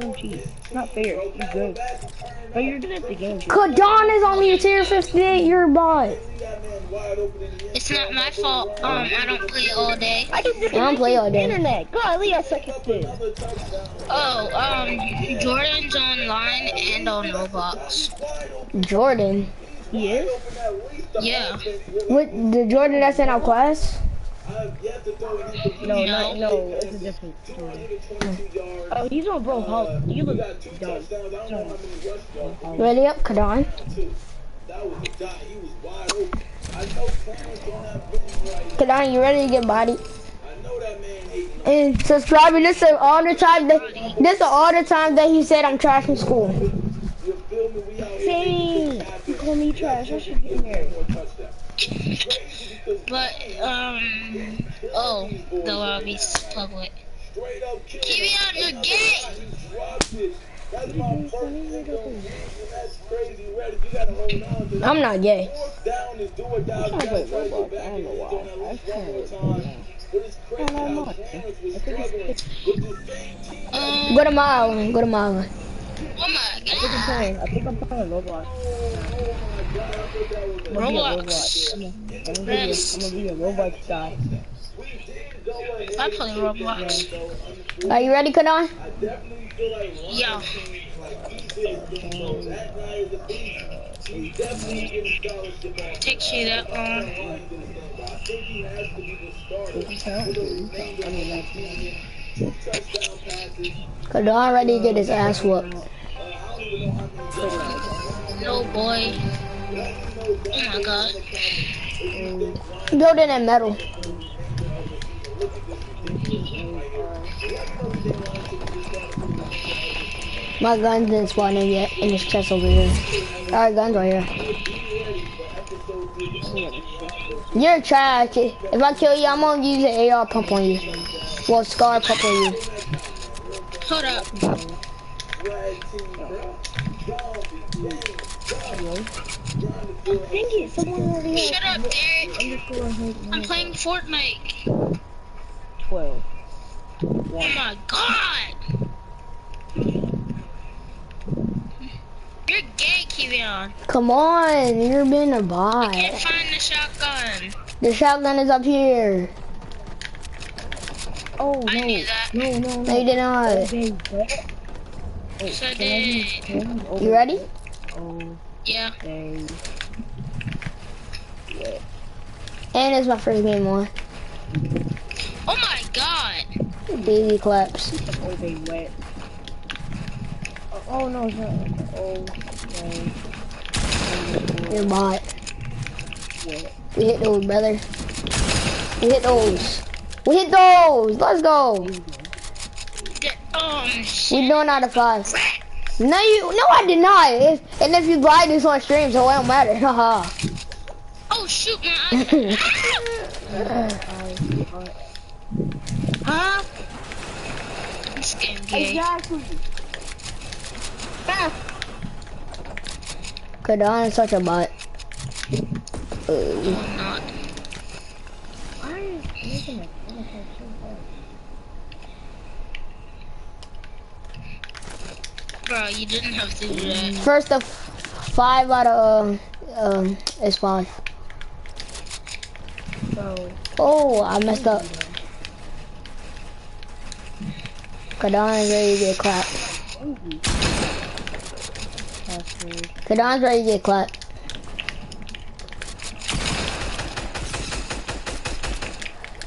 don't cheat. It's not fair. You're good. But you're good at the game. Kadan is only a tier 58, you're a bot. It's not my fault. Um, I don't play all day. I just I don't play all day. Internet. Golly, I suck at this. Oh, um, Jordan's online and on Roblox. Jordan. He is? Yeah. What, the Jordan that's in our class? No, not, no, it's a different story. Oh, he's on Bro Hall. You look dumb. Ready up, Kadan? Kadan, you ready to get bodied? And subscribing, this is all the time that this is all the time that he said I'm trash in school. Same. You call me trash. I should get married. But, um, oh, the lobby's public. Keep me out, you're gay! I'm not gay. I'm trying to play Roblox. I don't know why. I can't I don't know much. I think it's, it's, Go to my island. Go to my island. Oh my I think I'm playing. I think I'm playing Roblox. I'm gonna be a Roblox. Roblox. I'm gonna, be a, I'm gonna be a Roblox guy. I play Roblox. Are you ready, Kadan? Yeah. Takes you that um. long. Does he count? Does he count? I mean, like, Kadan ready to get his ass whooped. No boy. Oh my god. Building in metal. My guns didn't spawn in yet in his chest over here. Alright, guns right here. You're trash. If I kill you, I'm gonna use an AR pump on you. Well, scar pump on you. Hold up. Dang it, someone already has Shut up, Derek. I'm playing Fortnite. 12. Oh my god. You're gay, Kivion. Come on, you're being a bot. Can't find the shotgun. The shotgun is up here. Oh, I no. knew that. No, no, No, no. you did not. Okay, what? Oh, So can I did- Oh, You ready? Oh, Yeah. dang. And it's my first game on. Oh my god. Baby claps. Oh, they wet. Oh, no, it's not. Oh, dang. You're a bot. Wet. We hit those, brother. We hit those. We hit those. Let's go. D- Um, We shit. doing out of five. No, you. No, I did not. If, and if you glide this on stream, so it don't matter. Haha. Oh shoot, man. huh? This Exactly. Kadan is such a bot. Uh, I'm not. Why are you making a fun of her so hard? Bro, you didn't have to do that. first of five out of um, um is five. So, Oh, I messed up. Kadan is ready to get clapped. Thank you. Password. Kadan's ready to get clapped.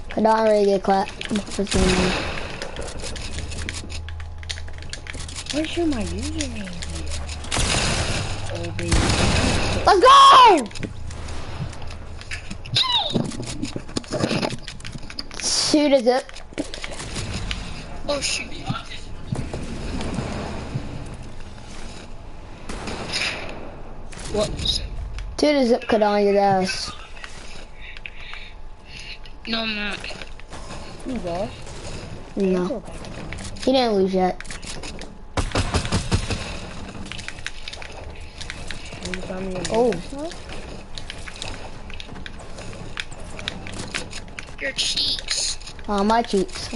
Kadan ready to get clapped. What's? Where's your my username here? Oh, baby. Let's go! Shoot a zip. Oh shoot. Whoops. Shoot a zip Kadan your ass. No, I'm not. You lost? No. He didn't lose yet. You got me in Oh. Your cheeks. Oh, my cheeks.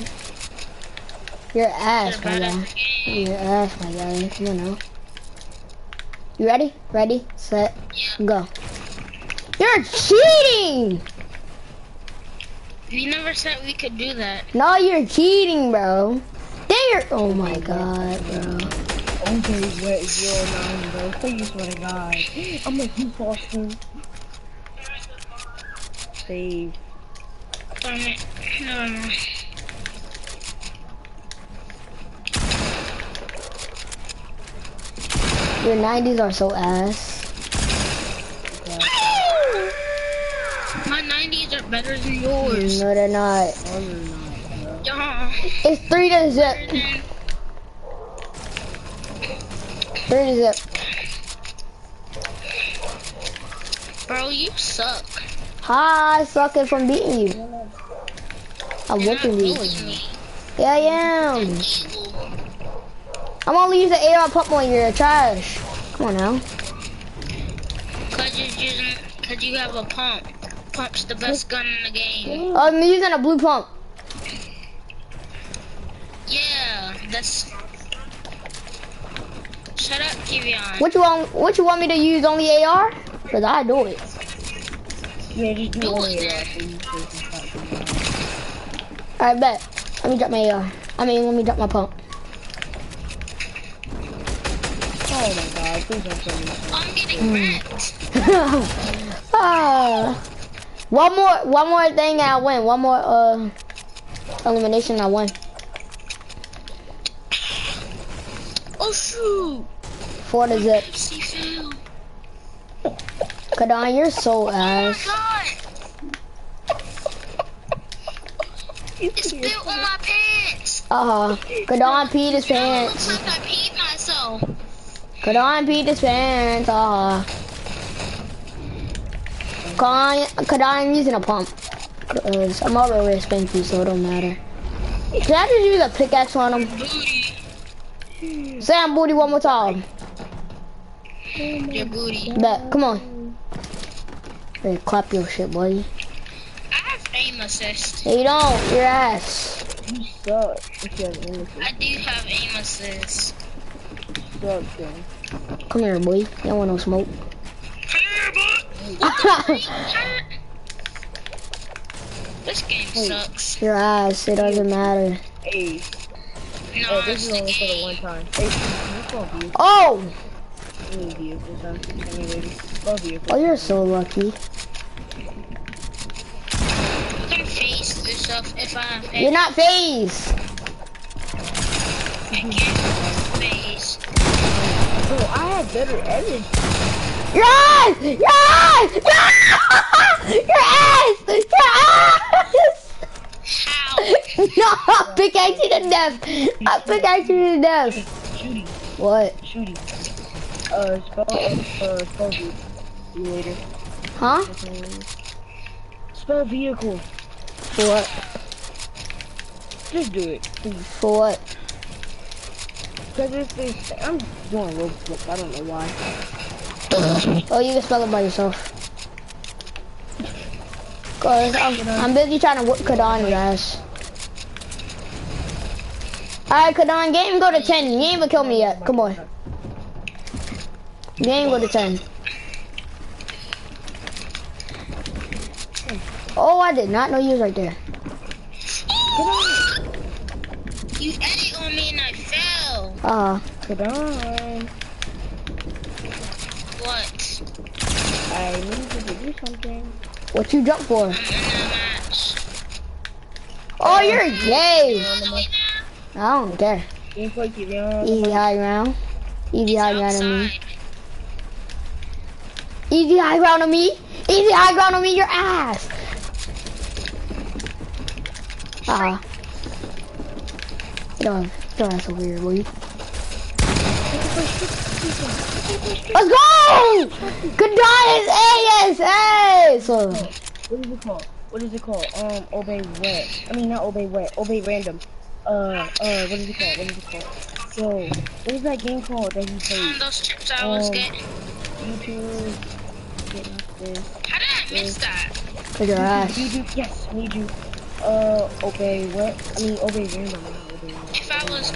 Your ass, They're bad at Kadan. the game. Your ass, my guy. Come on now. You ready? Ready, set, go. You're cheating! You never said we could do that. No, you're cheating, bro. There. Oh my god, bro. Okay, wet zero nine, bro. Please swear to God. I'm like you, Foster. Save. Darn it. No, no. Your 90s are so ass. Better than yours. No, they're not. Oh, you're not. Yeah. It's three to zip. Three to zip. Bro, you suck. Hi, I suck it from beating you. I'm You're you. me. Yeah, I am. I'm only using AR pump on your trash. Come on now. Cause you're using, cause you have a pump. Pump's the best gun in the game. Oh, I'm using a blue pump. Yeah, that's. Shut up, Kivion. What you want? What you want me to use? on the AR? Cause I do it. Yeah, just do Do only it that. then. so you can stop doing that. All right, bet. Let me drop my AR. I mean, let me drop my pump. Oh my God, please don't tell me. I'm getting wrecked. ah. One more, one more thing, I win. One more uh elimination, I win. Oh shoot! Four to zip. See Phil. Kadan, you're so Oh my ass. god! It's built on my pants. Uh huh. Kadan peed his pants. looks like I peed myself. Kadan peed his pants. Uh huh. Kadan, Kadan, I'm using a pump. Cause I'm already with Spanky, so it don't matter. Can I just use a pickaxe on him? Booty. Say I'm booty one more time. Your booty. Bet. Come on. Hey, clap your shit, buddy. I have aim assist. Hey, you don't. Your ass. You suck. If you have innocent, I do have aim assist. suck, then. Come here, boy. You don't want no smoke. This game sucks. your ass. It doesn't matter. Hey, No, oh, this is only for the one time. Hey, you go vehicle. Oh! You need vehicles, huh? Anyway, go vehicle. Oh, you're so lucky. You can face yourself if I have You're not phased. I can't face. Bro, I have better edit. Your ass! Your ass! Your ass! Your ass! How? no, I'm pickaxing to death. I'm pickaxing to death. What? shooty. Uh, spell, uh, spell vehicle. See you later. Huh? Spell vehicle. For what? Just do it, please. For what? Cause it's this, I'm doing Roblox, I don't know why. Oh, you can spell it by yourself. Cause I'm, I'm busy trying to whip Kadan's ass. Alright, Kadan, game go to 10. You ain't even killed me yet. Come on. Game go to 10. Oh, I did not know you was right there. You edit on me and I fell. Uh, Come on. What? I need you to do something. what you jump for? I'm in a match. Oh, you're gay. On the mic. I don't care. Gameplay keep on. Easy high ground. Easy high ground on me. Easy high ground on me. Easy high ground on me. Your ass. Ah. Get on. Get on over here, boy. Let's go! Good night, ASA! So, What is it called? What is it called? Um, obey wet. I mean, not obey wet. Obey random. Uh, uh, what is it called? What is it called? So, what is that game called that he Um, played? those chips I was Um, getting. YouTube. Getting this. How did I miss that? with your ass. YouTube. Yes, need you. Uh, obey what? I mean, obey random. not obey wet. If I was,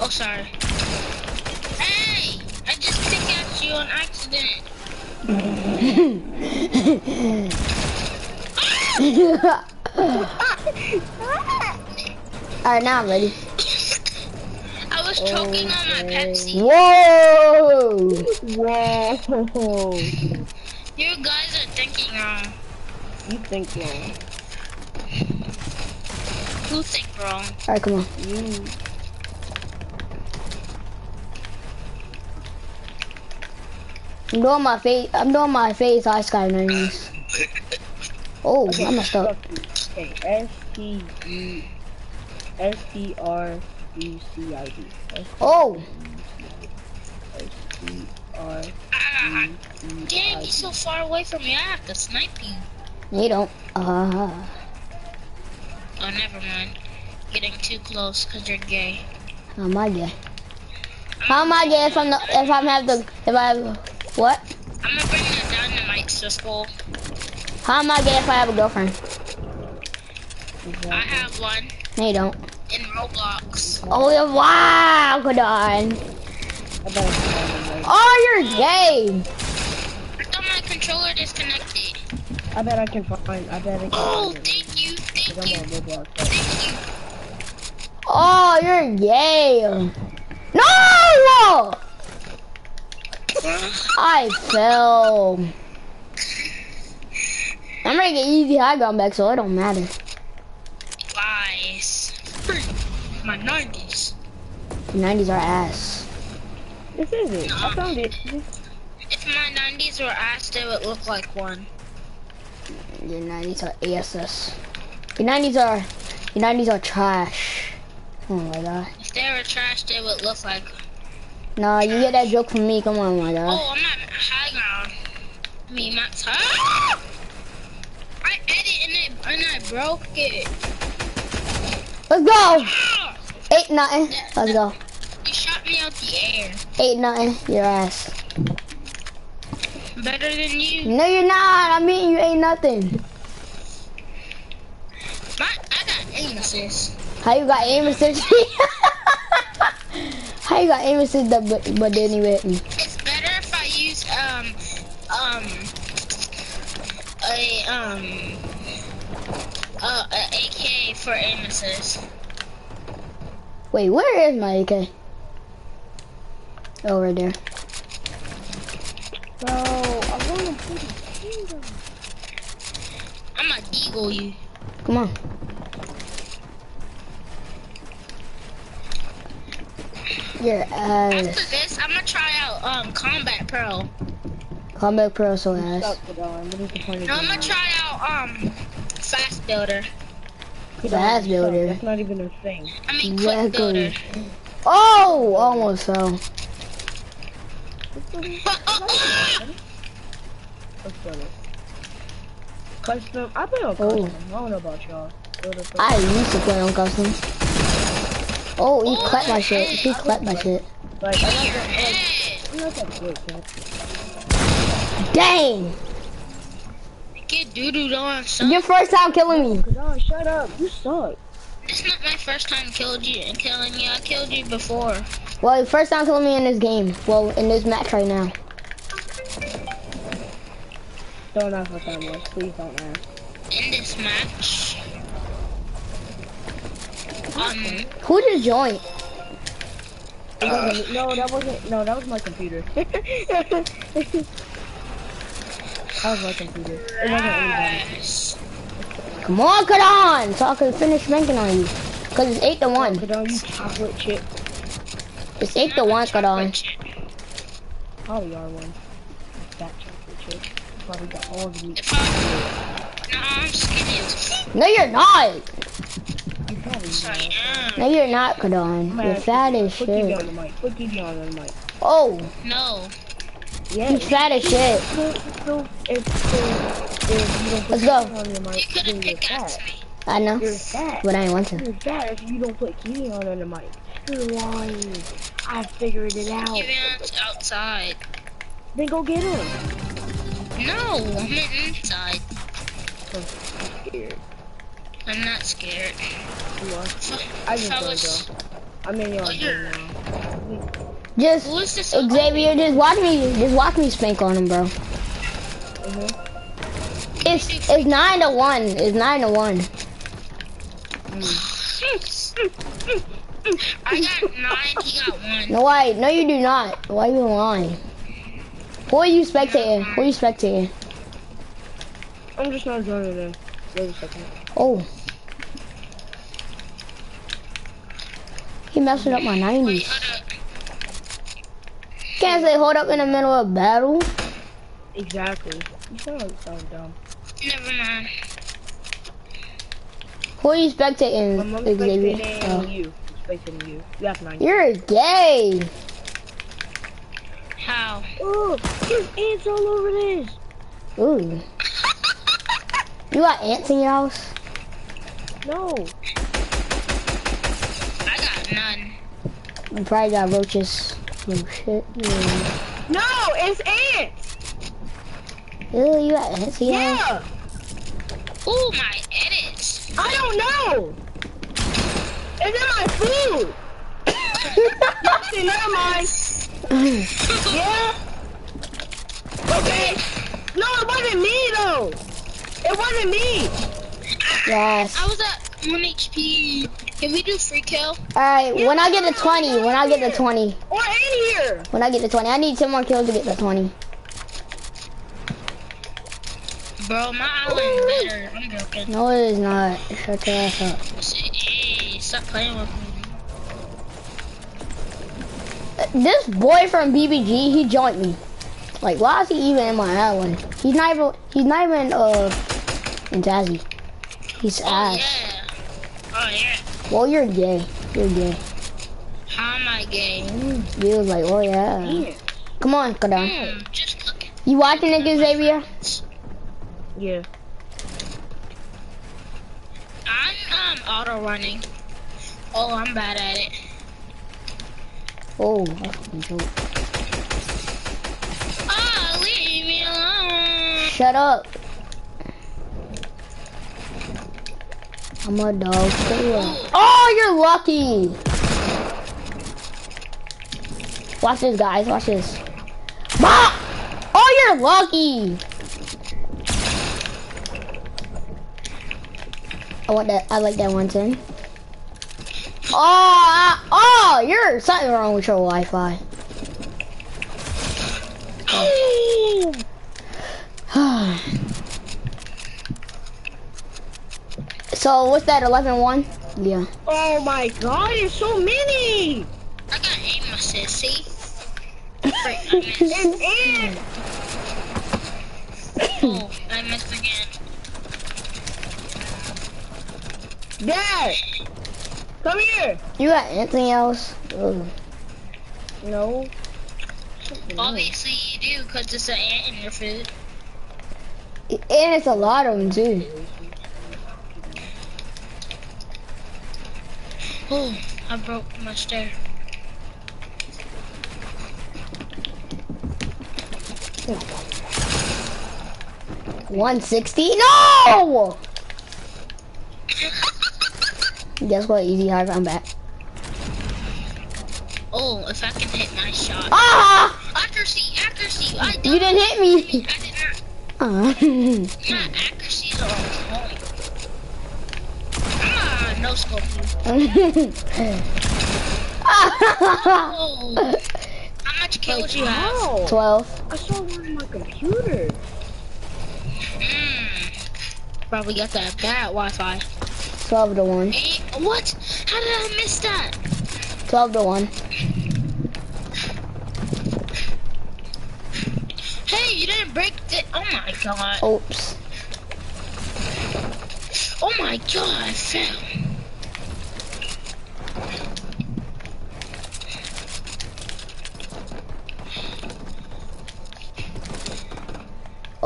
oh sorry. You on accident. Alright, now I'm ready. I was choking on my Pepsi. Whoa! Whoa. You guys are thinking wrong. You think wrong. Who think wrong? Alright, come on. You. I'm doing my face. I'm doing my face ice sky names. Oh, I messed up. Okay, S T U S T R U C I D. S Oh, T R U C dang, I you're so far away from me. I have to snipe you. you don't. Uh, Oh, never mind. Getting too close because you're gay. how am I gay? How am I gay if I'm the, if I'm have the if I have what? I'm gonna bring the dynamite to school. How am I gay if I have a girlfriend? I have one No, you don't. in Roblox. Oh yeah, wow, good on. I better Oh, you're gay. I thought my controller disconnected. I bet I can find. I bet I can Oh, find them. thank you, 'cause thank you, I'm on Roblox. thank you. Oh, you're gay. No! I fell. I'm gonna get easy high ground back, so it don't matter. Lies. My 90s. The 90s are ass. This is it. I found it. If my 90s were ass, they would look like one. Your 90s are ASS. Your 90s are, your 90s are trash. Oh my god. If they were trash, they would look like. No, you get that joke from me. Come on, my god. Oh, I'm not high ground. I mean, Matt's high. I edited it, and I broke it. Let's go. Eight nothing. Let's go. You shot me out the air. Eight nothing. Your ass. Better than you. No, you're not. I mean, you ain't nothing. My, I got aim assist. How you got aim assist? How you got aim assist that but, but then you hit me? It's better if I use um um a um uh a AK for aim assist. Wait, where is my AK? Oh, right there. Bro, I want to put a kingdom. I'm a deagle you. Come on. Your After this, I'm gonna try out um combat pro. Combat pro so ass. Stuck with on. What is the point of No, I'm gonna try out um fast builder. He Fast don't builder. stuff. That's not even a thing. I mean quick builder. Exactly. Oh, almost fell. Let's go. Custom. I play on Oh. custom. I don't know about y'all. I used to play on custom. Oh, he clapped my shit. He clapped my shit. Like, I'm not Your that, like, head. I'm not that good, man. Dang! Get doo doo on son. Your first time killing me. Kadar, shut up. You suck. It's not my first time killed you and killing you. I killed you before. Well, your first time killing me in this game. Well, in this match right now. Don't ask what that was. Please don't ask. In this match. Um, Who just joined? It wasn't- no, that wasn't. No, that was my computer. that was my computer. It wasn't anybody. Come on, cut on, so I can finish ranking on you. Cause it's eight to one. Kadar, you chocolate chip. It's eight to one, cut on. Probably are one. Fat chocolate chip. Probably got all of I, no, I'm skinny No, you're not. You probably I are. am. No, you're not, Kadan. You're fat as shit. on the mic. Put TV on the mic. Oh, No. Yeah. you fat as shit. So, so if, so, if you don't put Let's go. TV on your mic, You could then have pickaxed me. I know, You're fat. but I ain't want to. You're fat if you don't put Kiwi on on the mic. You're lying. I figured it out. Kevin's outside. Then go get him. No, I'm inside. I'm scared. I'm not scared. You are. If I if just I don't was, go. I'm in your Oh, you're- game now. Just who is this? Xavier, just watch me, just watch me spank on him, bro. Mm-hmm. It's it's nine to one. It's nine to one. I got nine. He got one. No, why? No, you do not. Why are you lying? Who are you spectating? Who are you spectating? I'm just not joining them. Wait a second. Oh. He messing up my 90s. Can't say hold up in the middle of battle. Exactly. You sound so dumb. Never mind. Who are you spectating, My mom's Xavier? spectating Oh. you. Spectating you. You have nine. You're gay. How? Oh, there's ants all over this. Ooh. You got ants in your house? No. I none. You probably got roaches. Oh shit. Yeah. No, it's ants. Ew, you got ants in? Yeah. Ooh, my edits. I don't know. It's in my food. Okay, never mind. Yeah. Okay. No, it wasn't me though. It wasn't me. Yes. I was at 1 HP. Can we do free kill? Alright, when I get to 20, when I get to 20, Or in here. when I get to 20, I need 10 more kills to get to 20. Bro, my island's better. I'm joking. No, it is not. Shut your ass up. Hey, stop playing with me. This boy from BBG, he joined me. Like, why is he even in my island? He's not even, he's not even, uh, in Tazzy. He's Oh, ass. yeah. Oh, yeah. Well, you're gay. You're gay. How am I gay? You was like, oh yeah. Yeah. Come on, go down. Just. You watching it, Xavier? Yeah. I'm um auto running. Oh, I'm bad at it. Oh, that's fucking joke. Oh, leave me alone. Shut up. I'm a dog. Oh, you're lucky. Watch this, guys. Watch this. Bah! Oh, you're lucky. I want that. I like that one ten. Oh, I- oh, you're something wrong with your Wi-Fi. Oh. So what's that? 11-1? Yeah. Oh my god, there's so many. I got aim assist, see? Frick, I missed. It's ants. Oh, I missed again. Dad. Come here. You got anything else? Ugh. No. Obviously you do, because it's an ant in your food. And it's a lot of them too. Oh, I broke my stair. One sixty? No! Guess what? Easy hard. I'm back. Oh, if I can hit my shot. Ah! Accuracy, accuracy. I didn't. You didn't hit me. I did not. Uh, Not accuracy is on point. I'm no scope. Oh. How much kills you have? Twelve. I saw one on my computer. Mm. Probably got that bad Wi-Fi. Twelve to one. Eight, what? How did I miss that? Twelve to one. Hey, you didn't break the. Oh my god. Oops. Oh my god, I fell.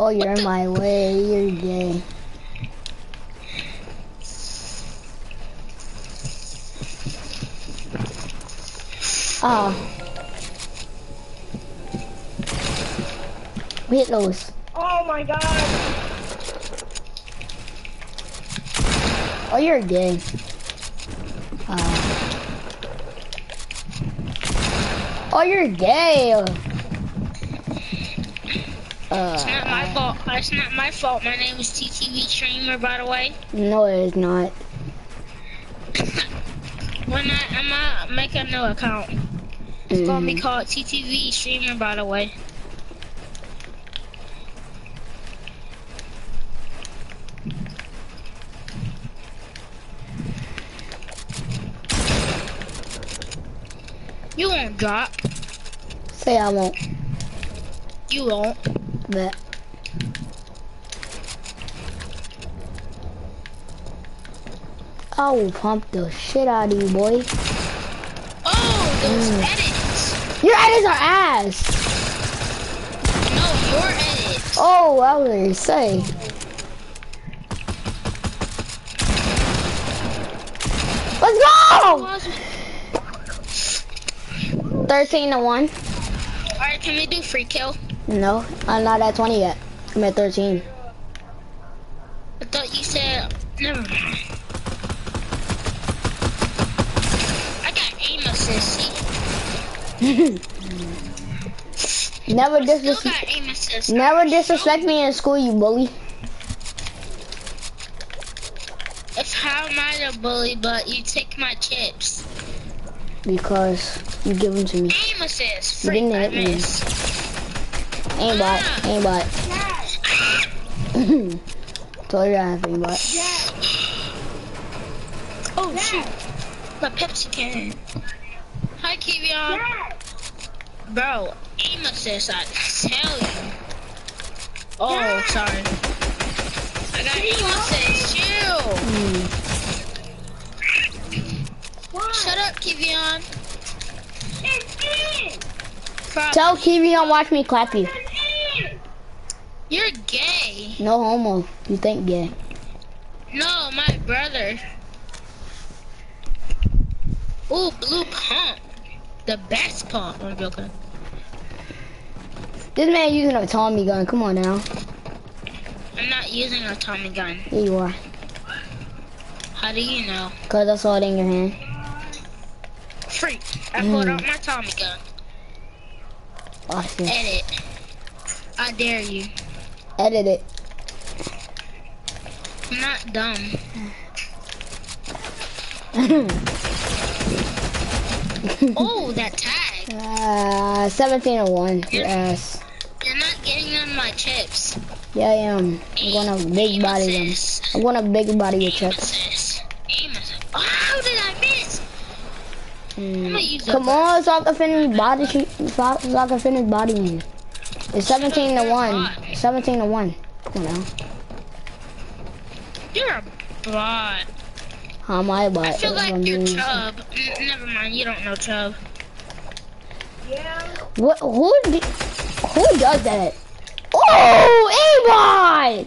Oh, you're in my way. You're gay. Ah. We hit those. Oh my god. Oh, you're gay. Uh, oh, you're gay. It's not my Uh, fault. It's not my fault. My name is TTV Streamer, by the way. no, it is not. When I, I'm gonna make a new account. It's gonna be Mhm. called TTV Streamer, by the way. You won't drop. Say I won't. You won't. Bet. I will pump the shit out of you, boy. Oh, those Mm. edits. Your edits are ass. No, your edits. Oh, I was gonna say. Let's go! 13 to 1. Alright, can we do free kill? No, I'm not at 20 yet. I'm at 13. I thought you said. Never mind. I got aim assist. See? Never disrespect. got aim assist. Never disrespect me in school, you bully. If how am I the bully, but you take my chips? Because you give them to me. Aim assist. You Freak, didn't I hit me. missed. Ain't bot. Ain't bot. Told you I have ain't bot. Oh shoot. My Pepsi can. Hi Kivion. Bro, aim assist, I tell you. Oh, sorry. I got aim assist, chill. Mm. Shut up, Kivion. Crap, Tell Kiwi don't watch me clap you. You're gay. No homo. You think gay. No, my brother. Ooh, blue pump. The best pump. I'm joking. This man using a Tommy gun. Come on now. I'm not using a Tommy gun. Here you are. How do you know? Cause I saw it in your hand. Freak. I pulled out my Tommy gun. Watch. Edit. I dare you. Edit it. I'm not dumb. Oh, that tag. uh, 17 to 1. Your ass. You're not getting on my chips. Yeah, I am. I'm gonna big body them. I'm gonna big body your Aim chips. assist. Aim assist. Oh, how did I miss? I'm gonna use Come on, so I can finish body shoot. So I so finish bodying you. It's 17 to 1. 17 to 1. Come on now. You're a bot. How am I about I feel like I'm you're being- Chubb. Mm, never mind, you don't know Chubb. What? Who? who does that? Oh, A-Bot!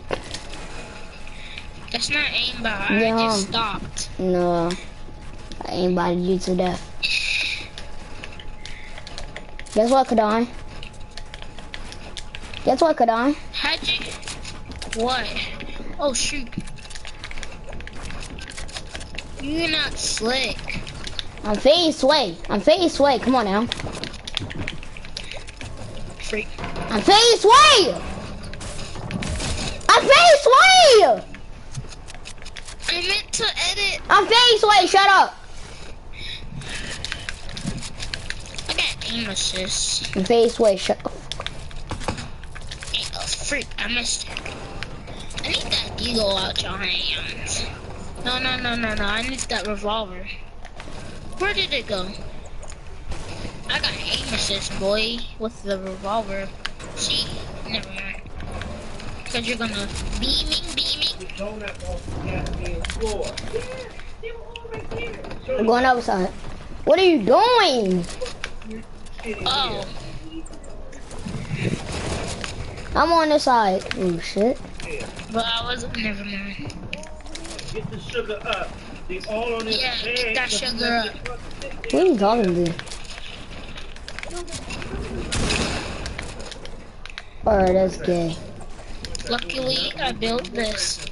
That's not aimbot. I Yeah. just stopped. No, I ain't body you to death. Guess what, Kadai? Guess what, Kadai? How'd you? What? Oh shoot. You're not slick. I'm face way. I'm face way. Come on now. Freak. I'm face way. I'm face way. I meant to edit. I'm face way. Shut up. I got aim assist. I'm face way. Shut up. Hey, oh, freak. I missed it. I need that deagle out your hands. No, no, no, no, no. I need that revolver. Where did it go? I got aim assist, boy, with the revolver. See? Never mind. Because you're gonna beaming, beaming. I'm going outside. What are you doing? Oh, I'm on this side. Oh shit. but I wasn't. Never mind. Get the sugar up. They all on this Yeah, bag, get that but sugar up. Who are you talking to? Alright, that's gay. Luckily, I built this.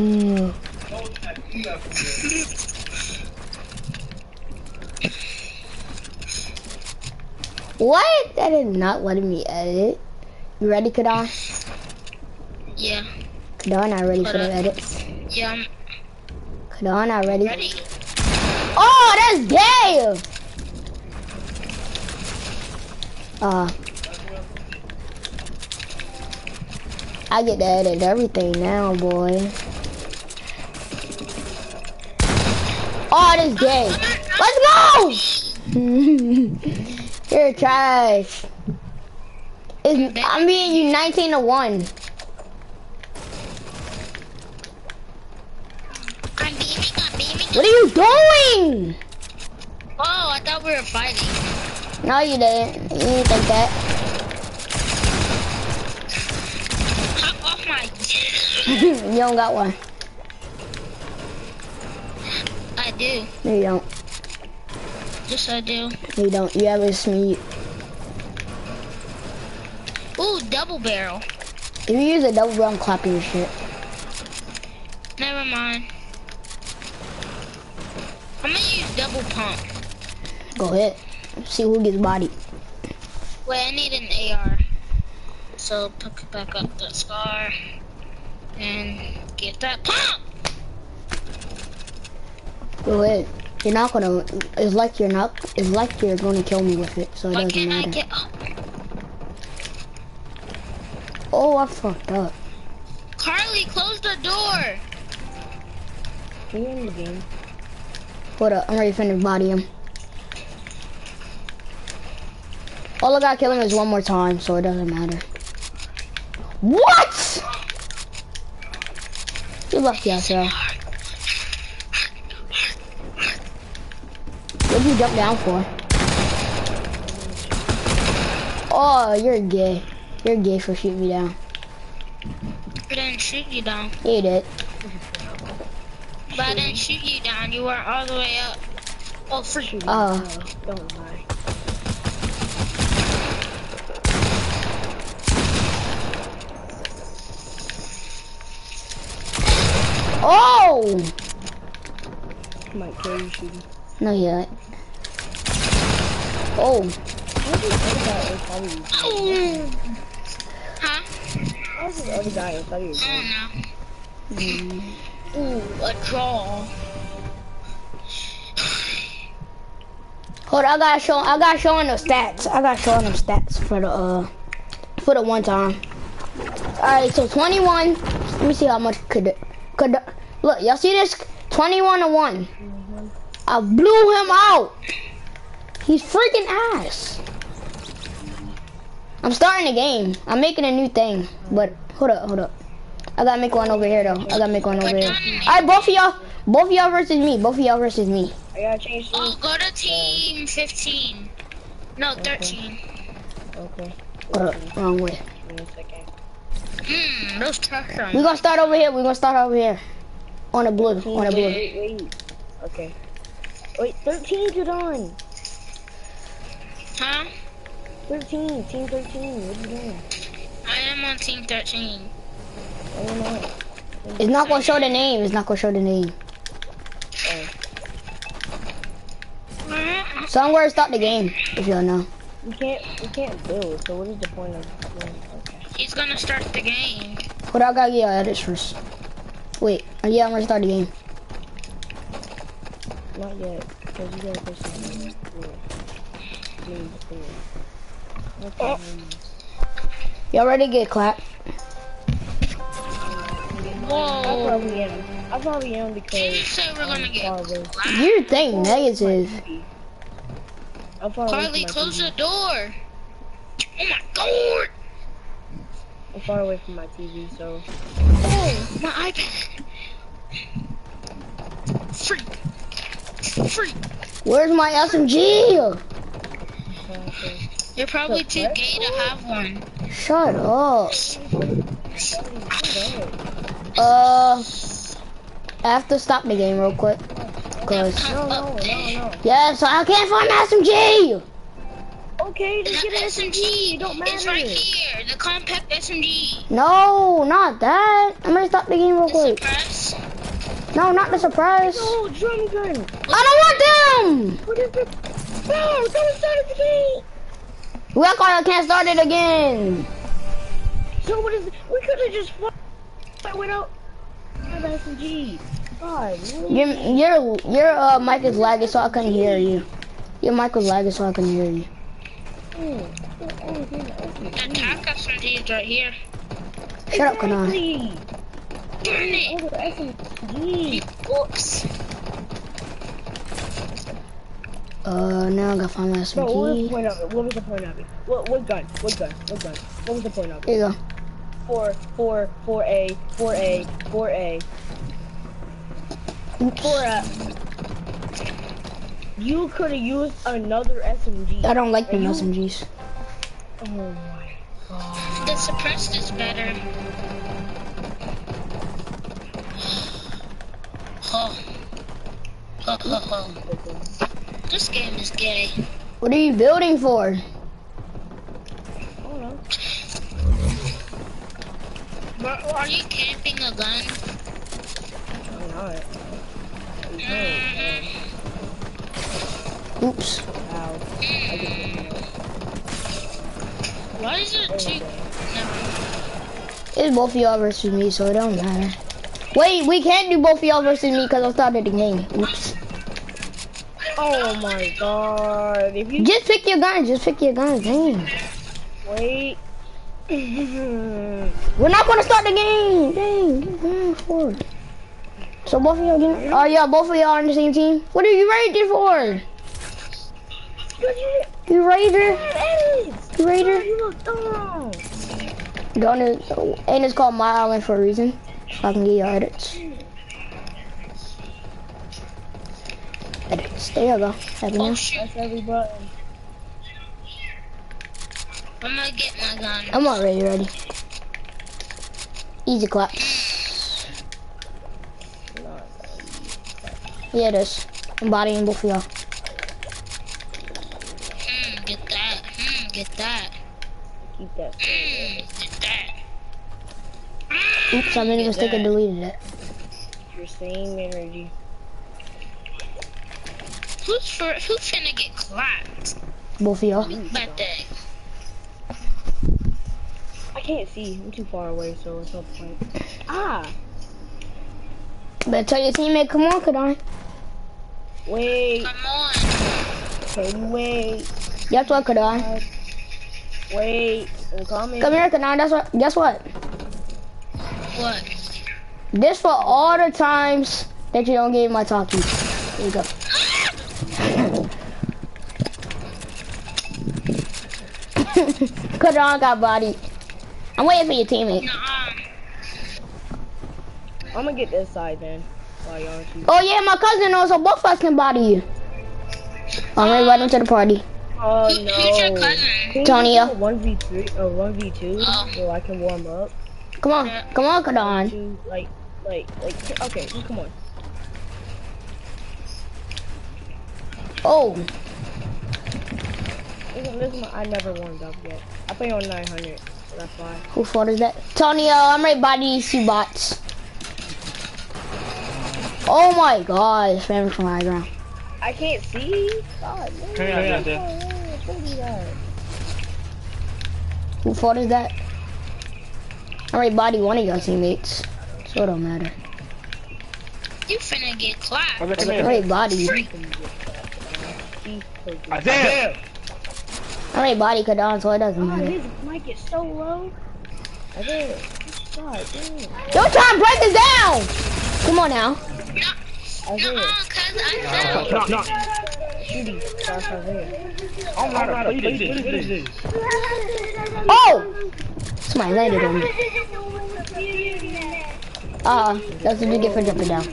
They need to bite your ass. That's what they need to do. Don't try to do that is not letting me edit. You ready, Kadan? Yeah. Kadan, not ready for the edits. Yeah, I'm Kadan, not ready. ready. Oh, that's gay! Uh, I get to edit everything now, boy. Oh, this gay. Let's go! You're trash. It's, I'm beating you 19 to 1. I'm beaming, I'm beaming. What are you doing? Oh, I thought we were fighting. No, you didn't. You didn't think that. Hop off my. you don't got one. I do. No, you don't. Yes, I do. No, you don't. You have a Smeed. Ooh, double barrel. If you use a double barrel, I'm clapping your shit. Never mind. I'm gonna use double pump. Go ahead. See who gets bodied. Wait, I need an AR. So pick back up that scar and get that pump. Go ahead. You're not gonna. It's like you're not. It's like you're gonna kill me with it, so it Why doesn't can't I matter. get? Oh, Oh, I fucked up. Carly, close the door. We in the game. Hold up. I'm ready to finish body him. All I gotta kill him is one more time, so it doesn't matter. What? You lucky out there. What'd you jump down for? Oh, you're gay. You're gay for shooting me down. I didn't shoot you down. Yeah, you did. But I didn't shoot you down. You weren't all the way up. Oh, freak. Uh, No, don't lie. oh! Might kill you shooting. No, yeah. Oh, How's this other guy. Huh? How's this other guy? I don't know. Ooh, a draw. hold on. I gotta show. I gotta show him the stats. I gotta show him the stats for the uh for the one time. All right, so 21. Let me see how much could could look. Y'all see this? 21 to one. I blew him out. He's freaking ass. I'm starting a game. I'm making a new thing, but hold up, hold up. I gotta make one over here though. I gotta make one over here. All right, both of y'all, both of y'all versus me. Both of y'all versus me. I gotta change Oh, go to team 15. No, 13. Okay. Hold up, wrong way. Give me a second. Hmm, those trucks We are. gonna start over here. We gonna start over here. On the blue. On the blue. Wait, wait. Okay. Wait, 13 to done. Huh? 13, team 13. What are you doing? I am on team 13. I don't know. It's not gonna show the name. It's not gonna show the name. So I'm gonna start the game. If y'all know. We can't, we can't build. So what is the point of doing? Okay. He's gonna start the game. But I gotta get y'all edits first. Wait. uh, Yeah, I'm gonna start the game. Not yet. Because you gotta put some in there. Please, please. Okay. Y'all ready to get clapped? I probably am. I probably am Did you because say we're gonna I'm get far away. clapped? You think negative. I'm far Carly, close TV. the door. Oh my god. I'm far away from my TV, so Oh, my iPad. Freak. Freak. Where's my SMG? So- You're probably too gay to have one. Shut up. Uh, I have to stop the game real quick. Cause No, no, no, no. yes, I can't find my SMG. Okay, just The get an SMG. It don't matter. It's right here. The compact SMG. No, not that. I'm gonna stop the game real The quick. suppress. No, not the surprise. Oh, drum gun. I don't want them. What is it? No, don't start the game. We act like I can't start it again. So what is it? We could have just fought without have SMG. God, really? Your your your uh mic is lagging, so I couldn't hear you. Your mic was lagging, so I couldn't hear you. The attack SMG right here. Shut up, Kanan. Exactly. Darn it. The SMG. Oops. Uh, now I gotta find my Bro, what was the SMG. point of it? What was the point of it? What, what gun? What gun? What gun? What was the point of it? Here you go. Four, four, four A, four A, four A, four A. You could have used another SMG. I don't like them Are you- SMGs. Oh my god. The suppressed is better. Oh. Ho, ho, ho. This game is gay. What are you building for? Oh no. Bro, are you camping a gun? I'm not. Mm, Oops. Ow. I get hit in the nose. why is it two? Never. It's both of y'all versus me, so it don't matter. Wait, we can't do both of y'all versus me because I started the game. Oops. Oh my god. If you Just pick your gun. Just pick your gun. Dang. wait. We're not gonna start the game. Dang. Get forward. So both of y'all get. Oh yeah, both of y'all on the same team. What are you raging for? You raider? You raider? You look dumb. Go to, and it's called My Island for a reason. So I can get your edits. Edits. There you go. Happy Oh shoot! That's every button. I'm gonna get my gun. I'm already ready. Easy clap. Yeah, it is. I'm bodying both of y'all. Hmm, get that. Hmm, get that. keep that. Hmm, get that. Oops, I made a mistake and deleted it. Your same energy. Who's for? Who's finna get clapped? Both of y'all. Bad day. I can't see. I'm too far away, so it's no point. Ah! Better tell your teammate, come on, Kadan. Wait. Come on. Can you wait? Guess what, Kadan? Wait. I'm coming. Come here, Kadan. That's what. Guess what? What? This for all the times that you don't give my talkie. There you go. Kadan got body. I'm waiting for your teammate. Um, I'm gonna get this side then. While y'all shoot. Oh yeah, my cousin also both of us can body you. I'm gonna invite him to the party. Oh Who- Who's your no. cousin? Tonya. you do a 1v3 or 1v2 Oh. so I can warm up? Come on, come on, Kadan. Like, like, like, okay, come on. Oh, This is, this is my, I never warmed up yet. I play on 900, so that's why. who fault is that? Tony, uh, I'm right by these two bots. Oh my god, it's spamming from high ground. I can't see. God, man. Hang on, hang there. Oh, don't do that. Who fault is that? I already body one of your teammates, so it don't matter. You finna get clapped. I already body you. He's so good. Isaiah! I already body Kadan, so it doesn't God, matter. his mic is so low. I did. God damn. Don't try and break this down! Come on now. I did. Nuh-uh, cause I fell. Knock. Shooty. That's Isaiah. I'm not a play. What is this? Oh! Somebody landed on me. Uh, that's what you get for jumping down.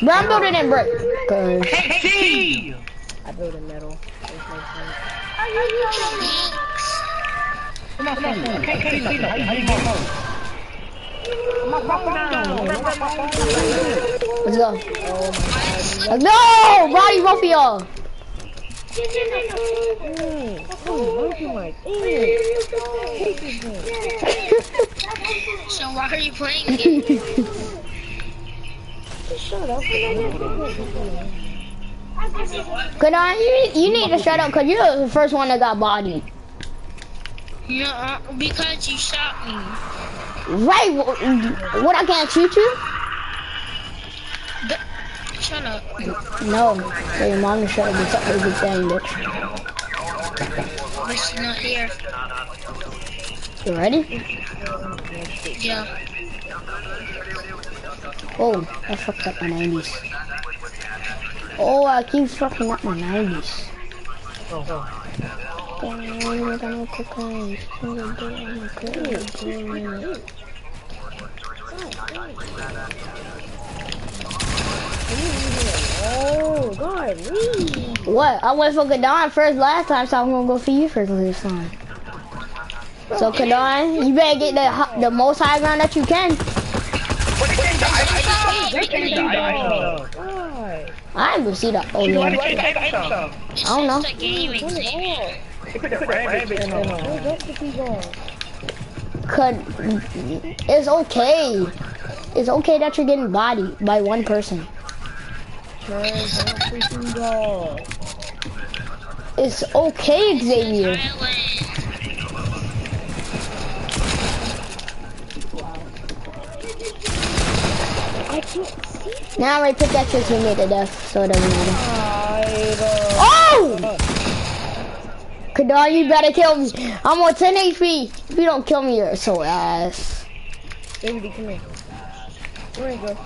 Bro, I'm building in brick. Cause Hey! I built a metal. There's no point. Come on, come on. I can't see nothing. How you how you get home? let's go. Let's go! Body both of y'all. Look at my thing. Take this thing. So why are you playing Just shut up. You. You need to shut up because you're the first one that got bodied. no, uh, because you shot me. Right? wh- What I can't shoot you? Shut up. No. Tell your mom to shut up and suck the good thing, bitch. But she's not here. You ready? Yeah. Oh, I fucked up my 90s. Oh, I keep fucking up my 90s. Oh, God. What? I went for Kadan first last time, so I'm gonna go for you first this time. So Kadan, you better get the the most high ground that you can. God. I ain't gonna see that. Oh yeah. It's I don't know. just a game, Xavier. Where's that cookie? Could it's okay. It's okay that you're getting bodied by one person. Where's that freaking gone? It's okay, Xavier. I can't see. Now I pick that your teammate to death, so it doesn't matter. I don't. Oh! Kadar, you better kill me. I'm on 10 HP. If you don't kill me, you're so ass. Baby, come here. Where you go?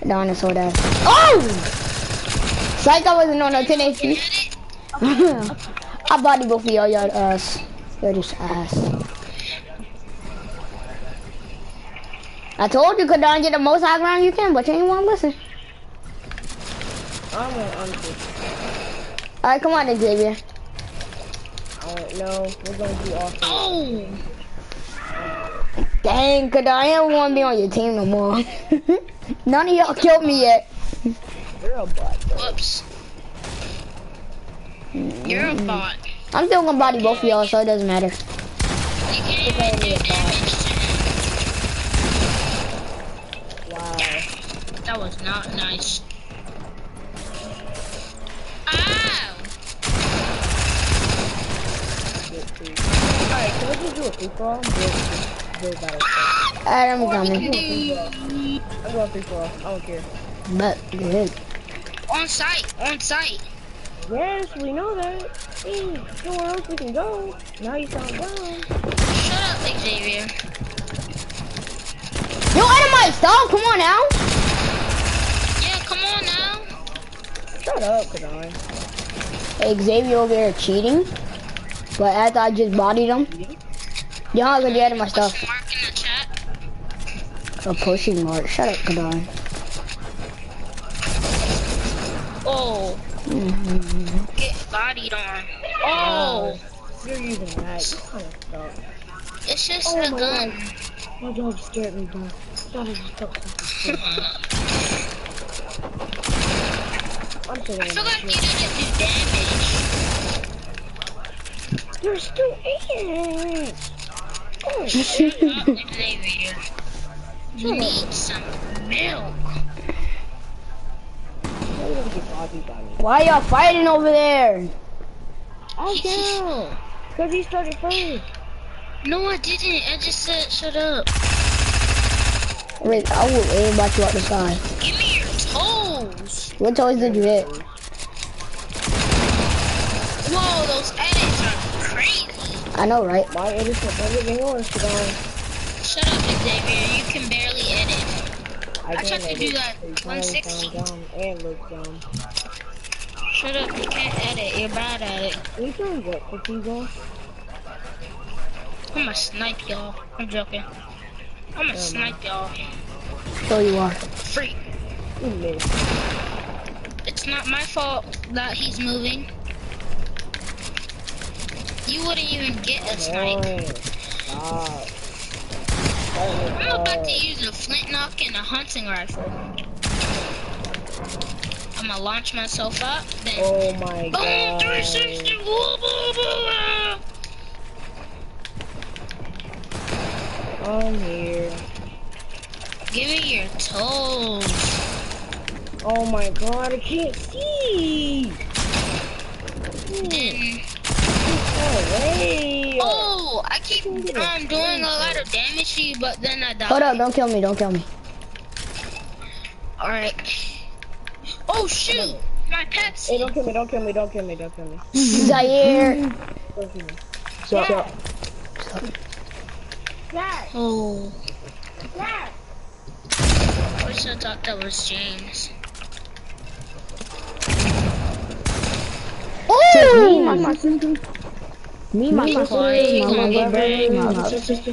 Kadar is so ass. Oh! Psych, I wasn't on a 10 HP. I body both of y'all, y'all ass. You're just ass. I told you, Kadar, get the most high ground you can, but you ain't want to listen. I'm gonna. Alright, come on then, Xavier. Alright, no, we're gonna be awesome. Oh! Dang, Kadar, I don't want to be on your team no more. None of y'all killed me yet. You're a butt. Whoops. You're a bot. I'm still gonna body both of y'all, so it doesn't matter. You can't even do damage to him. Wow. That was not nice. Ow! Alright, can we just do a free for all? Build, build battle. Alright, I'm coming. I'm going free for all. I don't care. But good. On site, on site. Yes, we know that. Hey, nowhere else we can go. Now you sound dumb. Shut up, Xavier. Yo, Dynamite, stop! Come on now. Come on now. Shut up, Kadai. Hey, Xavier over here cheating. But after I just bodied him, y'all gonna get out of my stuff. mark in the chat? A pushing mark. Shut up, Kadar. Oh, Mm-hmm. get bodied on. Oh, You're using that. You kind of suck. it's just Oh a my gun. My dog scared me, bro. Thought I just felt. I'm I saying feel like you didn't do damage. You're still eating it. Oh, Shut up, Xavier. You need some milk. now you're gonna get bodied by me. Why y'all fighting over there? Oh, down. Because he started first. No, I didn't. I just said shut up. Wait, I will aim about you out the sky. Give me your. What toys did you hit? Whoa, those edits are crazy. I know, right? My edition better than yours, Kadai. Shut up, Xavier. You can barely edit. I can tried to do that So you probably 160. dumb and look dumb. Shut up. You can't edit. You're bad at it. Are you trying to get cookies on? I'm gonna snipe y'all. I'm joking. I'm gonna snipe y'all. So you are. Freak. It's not my fault that he's moving. You wouldn't even get a snipe. Oh, I'm about to use a flintlock and a hunting rifle. I'm gonna launch myself up, then. Oh my Boom, god. 360. Woo, woo, woo, woo. I'm here. Give me your toes. Oh my god, I can't see. Then, No way. oh, I keep um doing a lot of damage to you, but then I die. Hold up, don't kill me, don't kill me. All right. Oh shoot, my pets. Hey, don't kill me, don't kill me, don't kill me, don't kill me. Zaire. Don't kill me. So, so, Oh. First I thought that was James. Ooh! Me, my sister, Boy, he my gonna one get brother, my sister.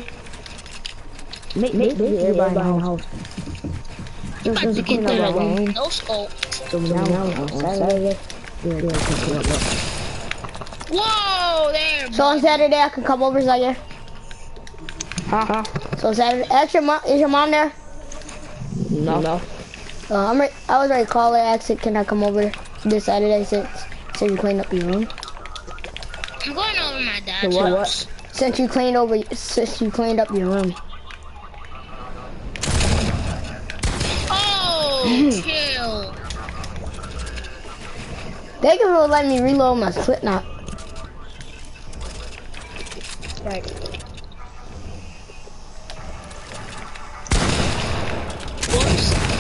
Make, make, make everybody in the house. You about to get that no scope. So now, on Saturday, yeah, yeah, pick you up, look. Whoa, there. So on Saturday I can come over, Zaire. Huh? So Saturday, is your mom, is your mom there? No, no. Uh, I'm re I was ready to call her, ask her, can I come over this Saturday since, since you cleaned up your room? I'm going over my dad's what? house. Since you cleaned over, since you cleaned up your room. Oh, chill. You for letting me reload my slip knot. Right. Whoops.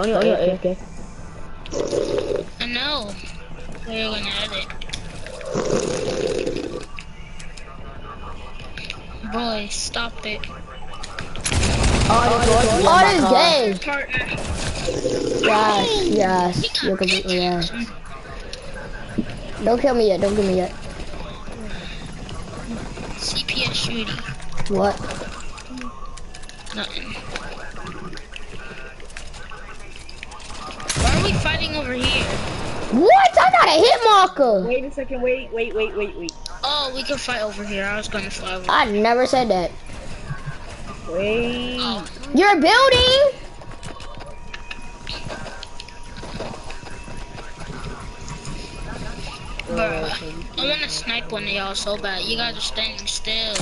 Don't you, okay, okay. I know. We're gonna edit. Boy, stop it. Oh, oh this gay. Partner. Yes, yes, you're completely right. Don't kill me yet, don't kill me yet. CPS shooting. What? Nothing. Why are we fighting over here? What? I'm not a hit marker. Wait a second, wait, wait, wait, wait, wait. Oh, we can fight over here. I was gonna fly over. I never said that. Wait. Oh, You're building. Bro, I wanna snipe one of y'all so bad. You guys are standing still.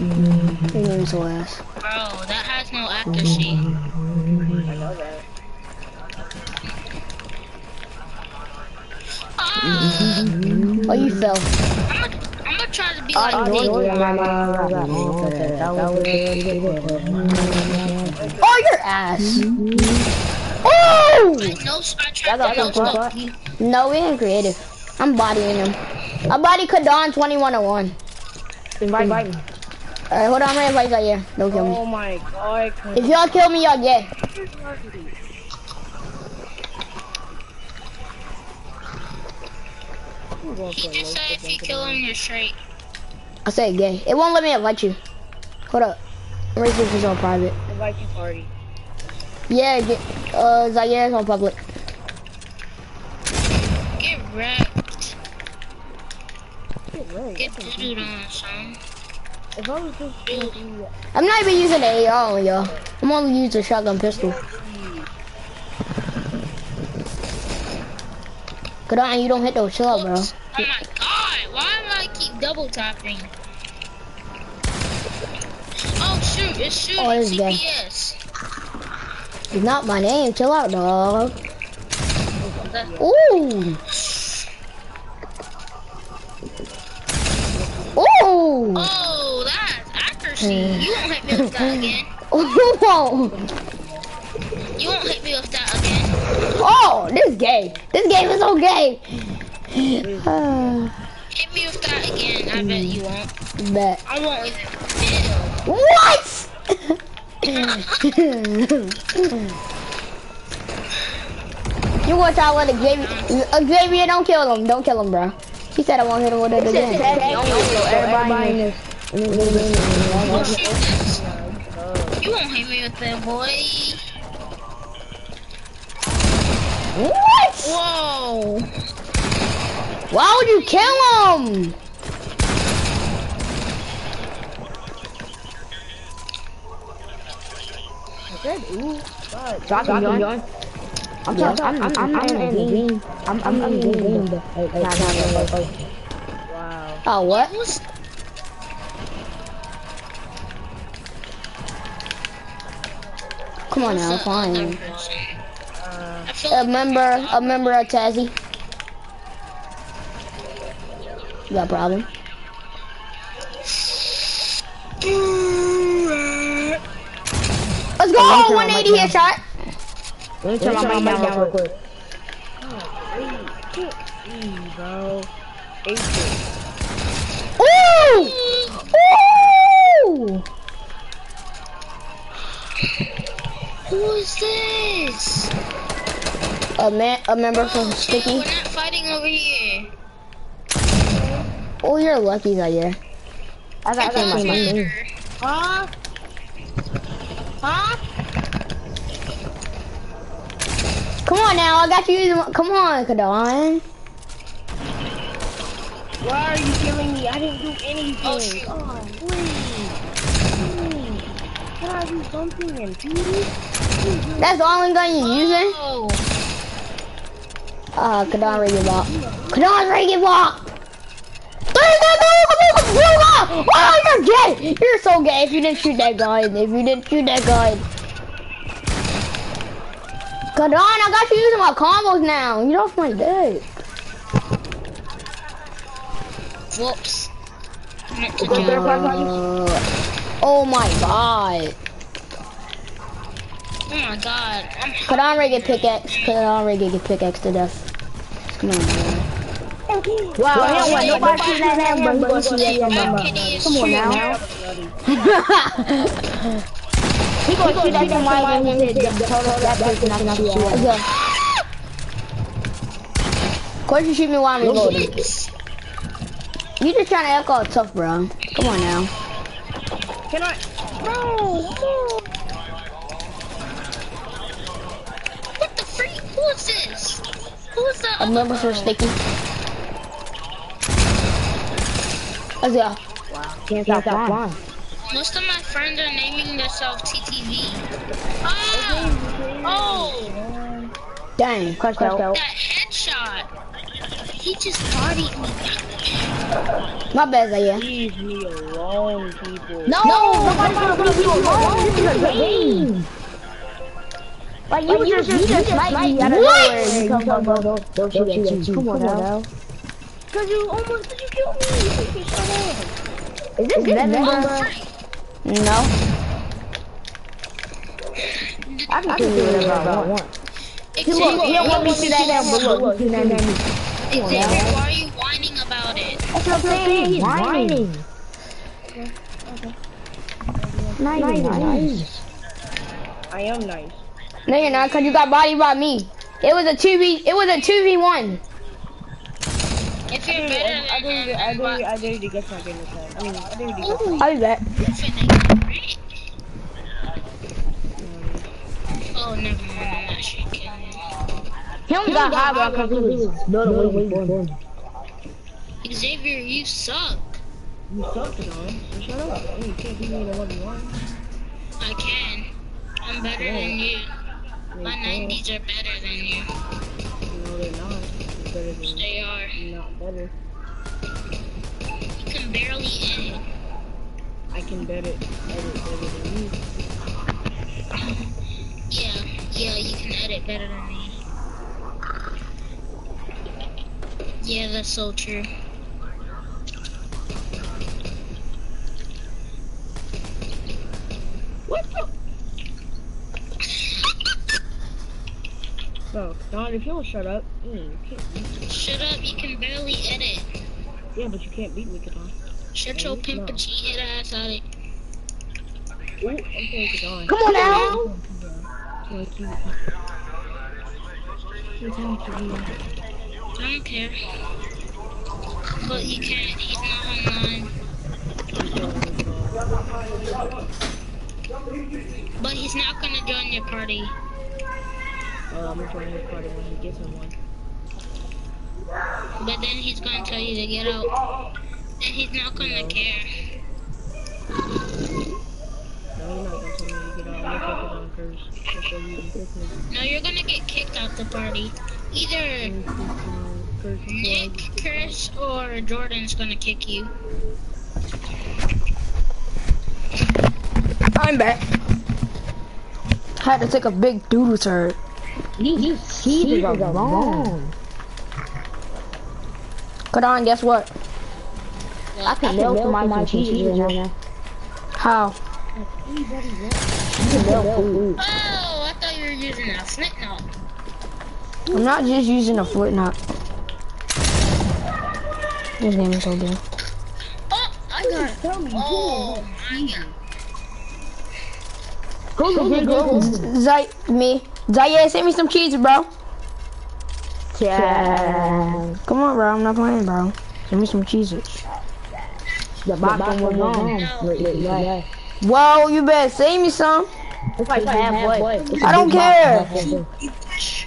Your name's so ass. Bro, that has no accuracy. I know that. Ah, Oh, you fell. I'm gonna, I'm gonna try to be like. Oh, your ass. Oh! No, I tried to no. No, we ain't creative. I'm bodying him. I body Kadan 2101. Invite, me. Alright, hold on, I'm gonna invite Zaire. Don't kill me. Oh my god. If y'all kill me, y'all gay. He just said if you kill him, you're straight. I said gay. It won't let me invite you. Hold up. I'm ready to see if it's on private. Invite you party. Yeah, get, uh, Zaire's on public. Get wrecked. Get right. Get dude on, son. If I was just doing I'm not even using the AR on y'all. I'm only using a shotgun pistol. Good on, you don't hit those chill out, bro. Oh my god, why do I keep double tapping? Oh shoot, it's shooting Oh, it's. CPS. It's not my name. Chill out, dog. Ooh. Ooh. Oh, that's accuracy. Hmm. Oh. You won't hit me with that again. You won't hit me with. Oh, this game. This game is so gay. Uh, me with that again. I bet you won't. bet. I won't. What? you want to try with a Xavier? Xavier, don't kill him. Don't kill him, bro. He said I won't hit him with it again. Everybody shoot. You won't hit me with that, boy. What? Whoa. Why would you kill him? said ooh. God. So I can join. I'm talking, I'm, I'm, I'm, I'm in the game. I'm, I'm in Wow. Oh, what? Who's Come on now, who's the other fine. person? Uh, I feel A member, a member of Tazzy. You got a problem? Let's go! 180 headshot. Let me turn my mic down real quick. Bro. Ooh! Ooh! Who is this? A man, a member from Oh, chill, Sticky. we're not fighting over here. Oh, you're lucky that year. I got It my doesn't mic. matter. Huh? Huh? Come on now, I got you. Come on, Kadan. Why are you killing me? I didn't do anything. Oh, shoot. Oh, please. Please. Can I do something and please? That's the only gun you're using? Uh, Kadan ready to walk. Kadan ready to walk! There, there, there, there, there, there, there. Oh, you're gay! You're so gay if you didn't shoot that gun. If you didn't shoot that gun. Kadan, I got you using my combos now. You off my dick. whoops. Meant to Go there, jump. Uh, oh my god. Oh my god. Kadan to pickaxe. Kadan ready to pickaxe to death. Man. Wow, he don't want nobody shooting at him, but he gonna shoot at your mama. hideous Come on true. now. He gonna shoot at somebody when he said, tell that person not to shoot at him. Okay. Of course you. You just trying to all tough, bro. Come on now. Can I? No, no. What the freak? Who is this? Who's the A other member for girl? Sticky. Let's go. Can't stop flying. Most of my friends are naming themselves TTV. Ah! Oh! Dang, crushed out. That headshot! He just bodied me. My bad, Zaya. Leave me alone, people. No, nobody's gonna leave you alone. This is a game. Like you like, just, you just snipe me out of What? nowhere. You come from, don't, don't, don't shoot at you. Come on now. Cause you almost, cause you killed me. You can shut up. Is this Nevin, bro? freak. No. I can kill you whatever I want. Xavier, Look, he don't want me to shoot at him, but look, he's shooting at me. Xavier, why are you whining about it? That's what I'm saying. He's whining. Nice, nice. I am nice. No, you're not, cause you got bodied by me. It was a two v. It was a two v one. If I you're dare better you, I than dare you, I dare I dare you to get something this time. I mean, I dare you to get Ooh, I'll be back. Oh, never mind. I'm not shaking. He only got high bro because he was building way before me. Xavier, you suck. You suck it shut up. You can't beat me in a 1v1. I can. I'm better than you. My 90s are better than you. No, they're not. You're better than me. They are. You're not better. You can barely edit. I can better edit better than you. Yeah, yeah, you can edit better than me. Yeah, that's so true. What the? Bro, Don, if you don't shut up, mm, you can't beat me. Shut up, you can barely edit. Yeah, but you can't beat me, Don. Shut your pimp and cheated ass out it. Ooh, I'm playing Don. Come on now. Thank you. Thank you. I don't care. But you can't, he's not online. But he's not gonna join your party. I'm gonna join his party when he gets in one. But then he's gonna tell you to get out. And he's not gonna care. No, you're not gonna tell me to get out. I'm gonna focus on curves. If they're using Christmas. No, you're gonna get kicked out the party. Either Nick, Chris, or Jordan's gonna kick you. I'm back. I Had to take a big doodle turd. These cheeses are wrong. Cut on, guess what? I can melt my cheeses right now. How? You can melt food. Oh, I thought you were using a flintlock. I'm not just using a foot knot. This game is so good. Oh, I got. Oh my god. Go, go, go, go. Zay, me. Zaire, send me some cheese, bro. Yeah. Come on, bro. I'm not playing, bro. Send me some cheeses. The bottom was wrong. Wait, wait, wait. Whoa, you better save me some. It's like halfway. It's I a don't care. box.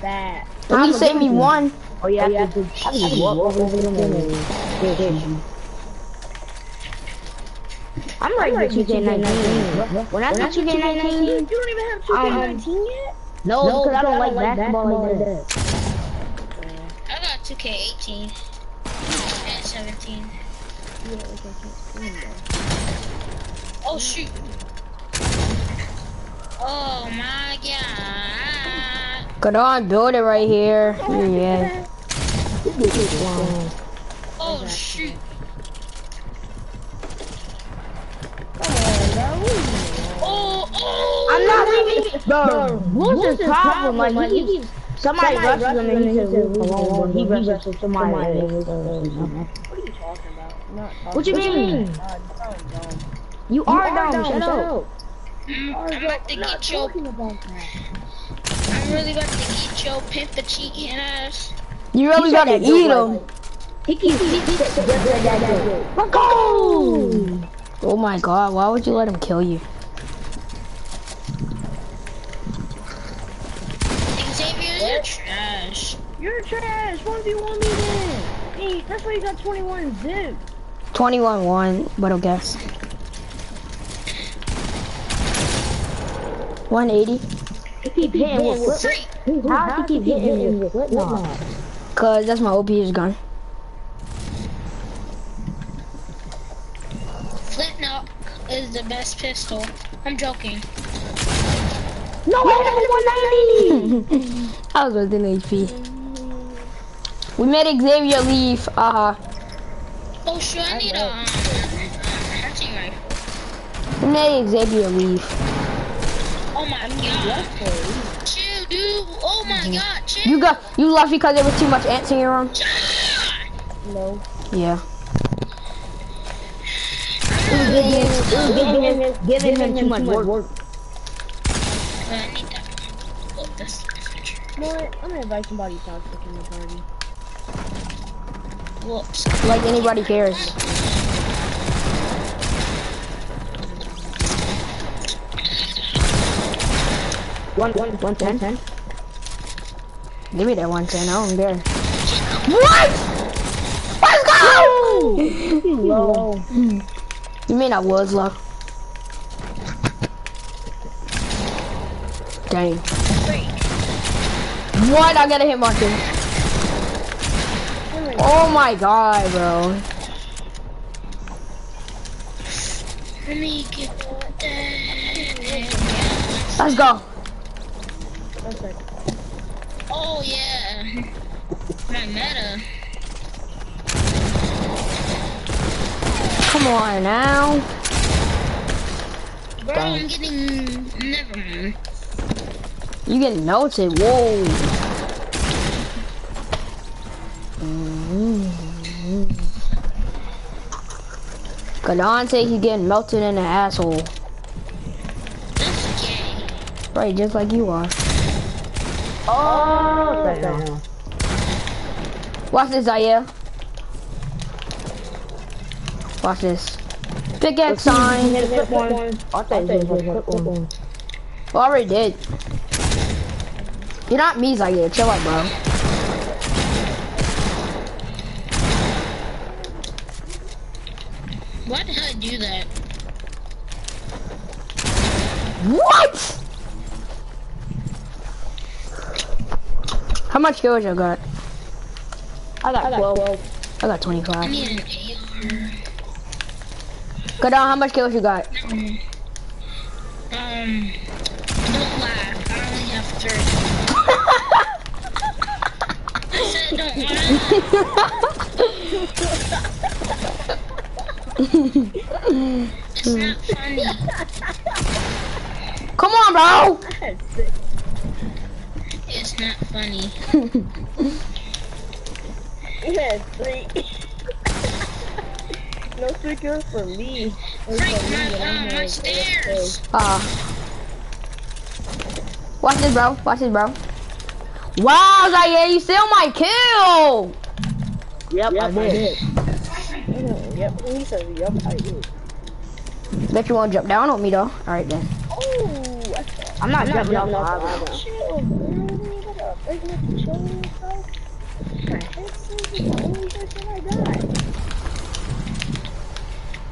That. At least save me one. Oh yeah, I oh, have to I have to just walk over them and I'm ready for 2K19. When I see 2K19, You don't even have 2K19 um, yet? no, because I don't like basketball like that. I got 2K18 and 17. Oh shoot. Oh my god. Good on, build it right here. Yeah. Oh shoot. Oh, oh. I'm not leaving. Bro, what's his problem? Like, he keeps, somebody rushes him and he says, alone. He rushes to somebody. What are you talking about? Not talking What you mean? God, you dumb. You are dumb, shut up. Mm, I'm about to get your, about that. I'm really about to get your pimp the cheeky ass. You really gotta that eat joke them. He keeps, he keeps, just like that joke. Let's go! Oh my god, why would you let him kill you? Xavier, you're trash. You're trash. 1v1 me then. Hey, that's why you got 21 zip. 21-1, but I'll guess. 180, He keep hitting with flip. How does he keep hitting with flip cause that's my OP's gun. Flintlock is the best pistol. I'm joking. No, I have 190! I was within HP. We made Xavier leave, uh-huh. Oh shoot, I need a um, hunting rifle. We made Xavier leave. Oh my god. Chill, dude. Oh my god, chill. You got, you left because there was too much ants in your room? No. Yeah. Giving him, giving him too much work. I need that. Oh, that's what? I'm gonna invite somebody toxic in the party. Whoops. Like anybody cares. One, one, one, ten, ten. Give me that 110, I don't care. What? Let's go! Low. You mean I was low? Dang. What? I gotta hit marker. Oh my god, bro. Let me get that. Let's go. Oh yeah. My meta. Come on now. Bro, I'm getting. Never mind. You getting melted. Whoa. Mm-hmm. Galante, he getting melted in the asshole. That's gay. Right, just like you are. Oh, damn. Watch this, Zaire. Watch this. Big X sign. I thought you were gonna already did. You're not me, Zaire. Chill out, bro. Why did I do that? What? How much kills you got? I got, I got 12. 12. I got 25. Go down, how much kills you got? Um, don't laugh. I only have 30. I said don't laugh. It's not funny. Come on, bro! It's not funny. Yeah, three. No three kills for me. Frank, my, uh, my stairs. Uh. Watch this, bro. Watch this, bro. Wow, Zaire, you still my kill! Yep, I did. Yep, he says, yep, I do. Bet you won't jump down on me, though. Alright, then. Oh, I thought. I'm not jumping off the Chill, man. What up? There's nothing chilling, bro. What the heck? This is the only person I got.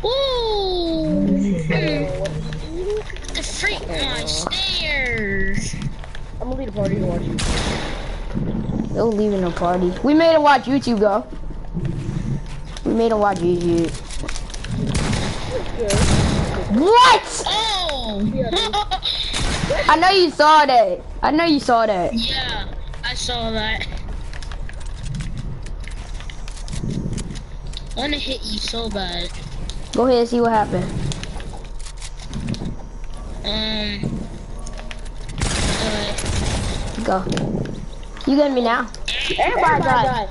Ooh. The freak my stairs. I'm gonna leave the party to watch you. They'll leave in a party. We made him watch YouTube, go. We made him watch YouTube. What? Oh. I know you saw that. I know you saw that. yeah, I saw that. I wanna hit you so bad. Go ahead and see what happened. Um. Uh, Go. You get me now. Everybody died.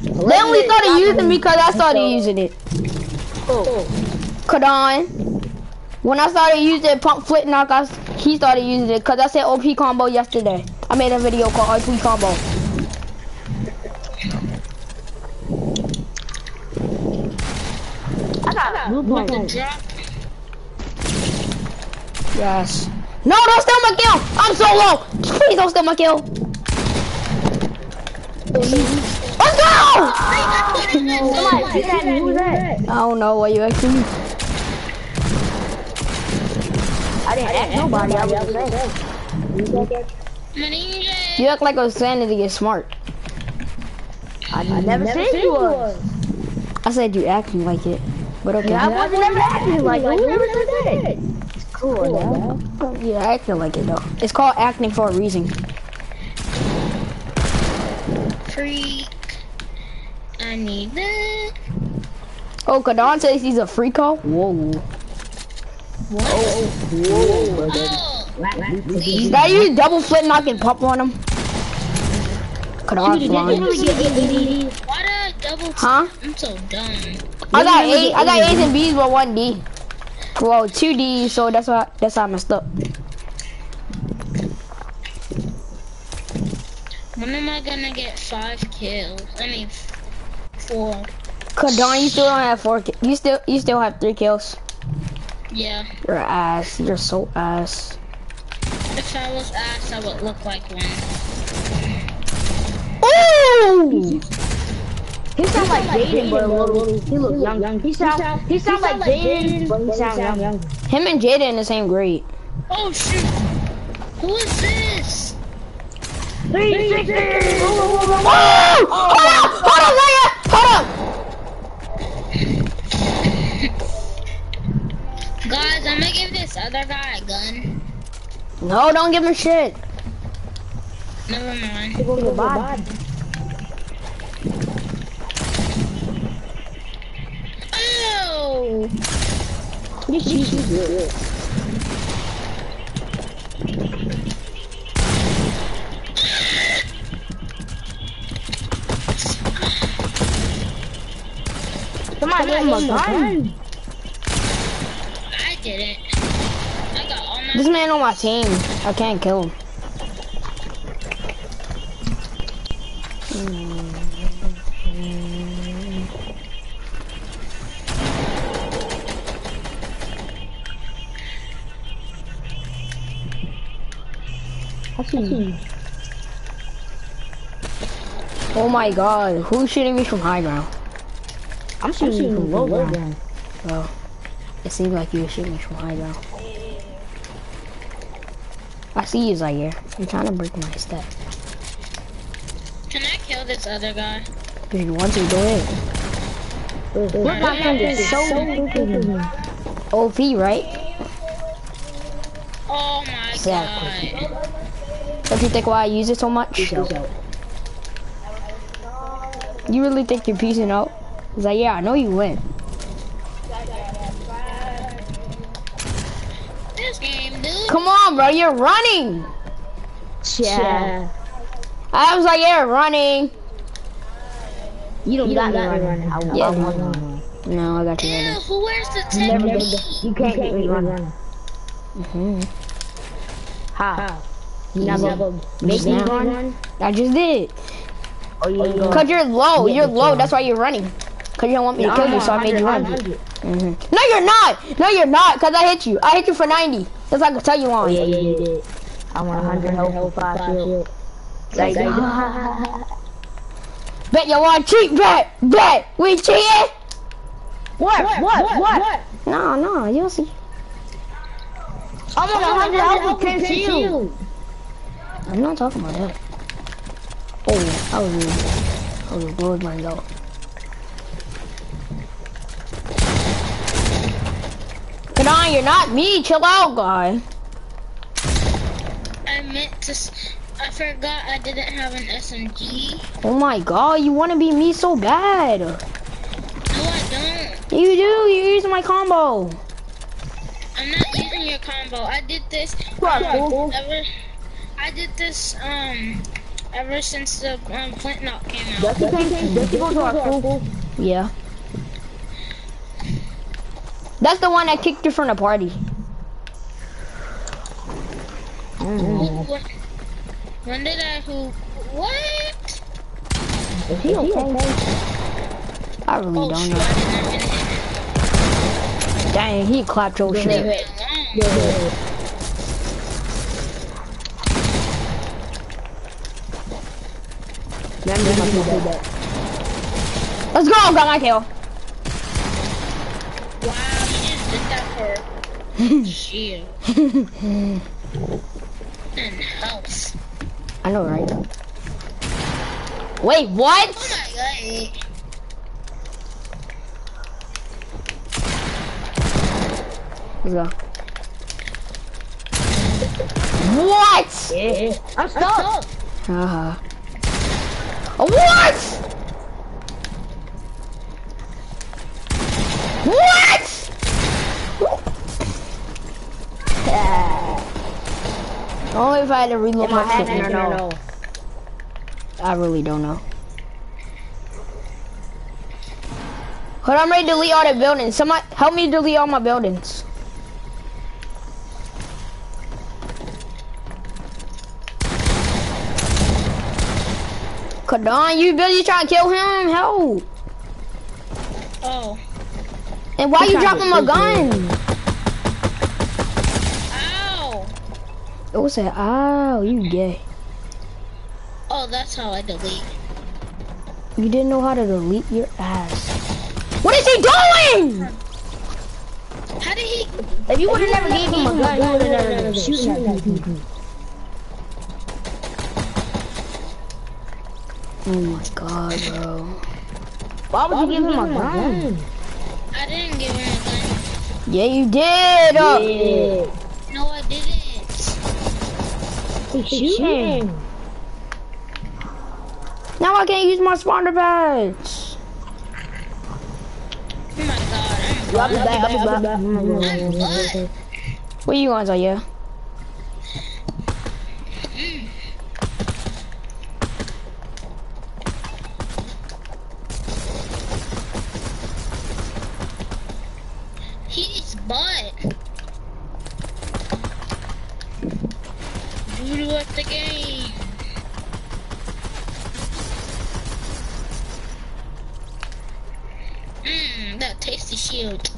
They only started using me because I started using it. Oh. Kadan. When I started using it, pump flintlock, I, he started using it because I said OP combo yesterday. I made a video called OP combo. I blue the drop. Yes. No, don't steal my kill. I'm so low. Please don't steal my kill. Let's go! Somebody shoot at me. Who's that? I don't know what you me. I didn't ask nobody. I was saying. You act like a sanity is smart. I never said you was. I said you acting like it. But okay. I wasn't never acting like it. Who never said that? It's cool, man. Yeah, acting like it though. It's called acting for a reason. Freak. I need that. Oh, Kadan says he's a freako? Whoa. Oh. That you double flintlock and pop on him? Kadan's blind. Why did I double Huh? I'm so dumb. I got eight. I got A's and B's but one D. Well, two D's, so that's why that's how I messed up. When am I gonna get five kills? I mean, four. Kadan, you still don't have four. ki- You still you still have three kills. Yeah. You're ass. You're so ass. If I was ass, I would look like one. Ooh! He sound like Jaden, but a little. He look young. He sound. He sound like Jaden, but he sound young. Him and Jada in the same grade. Oh shoot! Who is this? Three sixty. Oh! Hold up! Hold up, Leia! Hold Guys, I'm gonna give this other guy a gun. No, don't give him shit. Never mind. Goodbye. Oh! Somebody give him a gun. I did it. I got all my. This man on my team. I can't kill him. Oh my god, who's shooting me from high ground? I'm shooting you from low ground. Well, oh, it seems like you were shooting me from high ground. I see you, Zaire. You're trying to break my step. Can I kill this other guy. If you want to, go ahead. Look, my friend is so. OP, right? Oh my Exactly. god. Don't you think why I use it so much? You really think you're piecing out? He's like, yeah, I know you win. Game. Come on, bro, you're running. Yeah. I was like, yeah, running. You don't got me running. I, Yeah. I want running. No, I got you Ew, running. who wears the You never tech get You can't get me running. hmm How? You never make me run? I just did. Or you Cause you're low, Yeah, you're low. you're- That's why you're running. Cause you don't want me to kill you, so I made you run. 100. hmm No, you're not. No, you're not. Cause I hit you. I hit you for 90. That's what I can tell you Oh, on. yeah, yeah, you did. I want 100 health for 5 shield. Like, Bet you want to cheat? Bet, bet. We cheating? what? What? What? No, no, you'll see. I'm on 100 health with 10 shield. I'm not talking about that. Oh, I was really, I was blowing my out. Come on, you're not me. Chill out, guy. I meant to. s- I forgot I didn't have an SMG. Oh my god, you want to be me so bad. No, I don't. You do. You're using my combo. I'm not using your combo. I did this. What, fool? ever, I did this um ever since the um, flintlock came out. Dusty came, Dusty go to our school. Yeah. That's the one that kicked you from the party. Who- when, when did I who? What? Is he okay? I really Oh don't know. I did not mean to hit Dang, he clapped your him. shit. Leave me alone. Man, man, man, man, man. Let's go, got my kill. Wow, you just did that for shield and health. I know, right? Wait, what? Oh my god. Let's go. What? Yeah. I'm stuck. Uh-huh. What? What? Only if I had to reload my my head, shit. I don't know. I really don't know. Hold on, I'm ready to delete all the buildings. Somebody help me delete all my buildings. Kadan, you busy trying to kill him? Help! Oh. And why He you dropping my kill gun? Ow. It was said, ow, you gay. Oh, that's how I delete. You didn't know how to delete your ass. What is he doing? How did he? If you would have never gave him a gun, you would have never been shooting at people. Oh my god, bro. Why would you give him a gun? I didn't give him a gun. Yeah, you did. Uh, Yeah. No, I didn't. He's shooting. Now I can't use my spawner badge. Oh my god, I'm I'll be back, I'll be back. I'm blood. Where you going, Zaya? He's butt. At the game. Mmm, that tasty shield.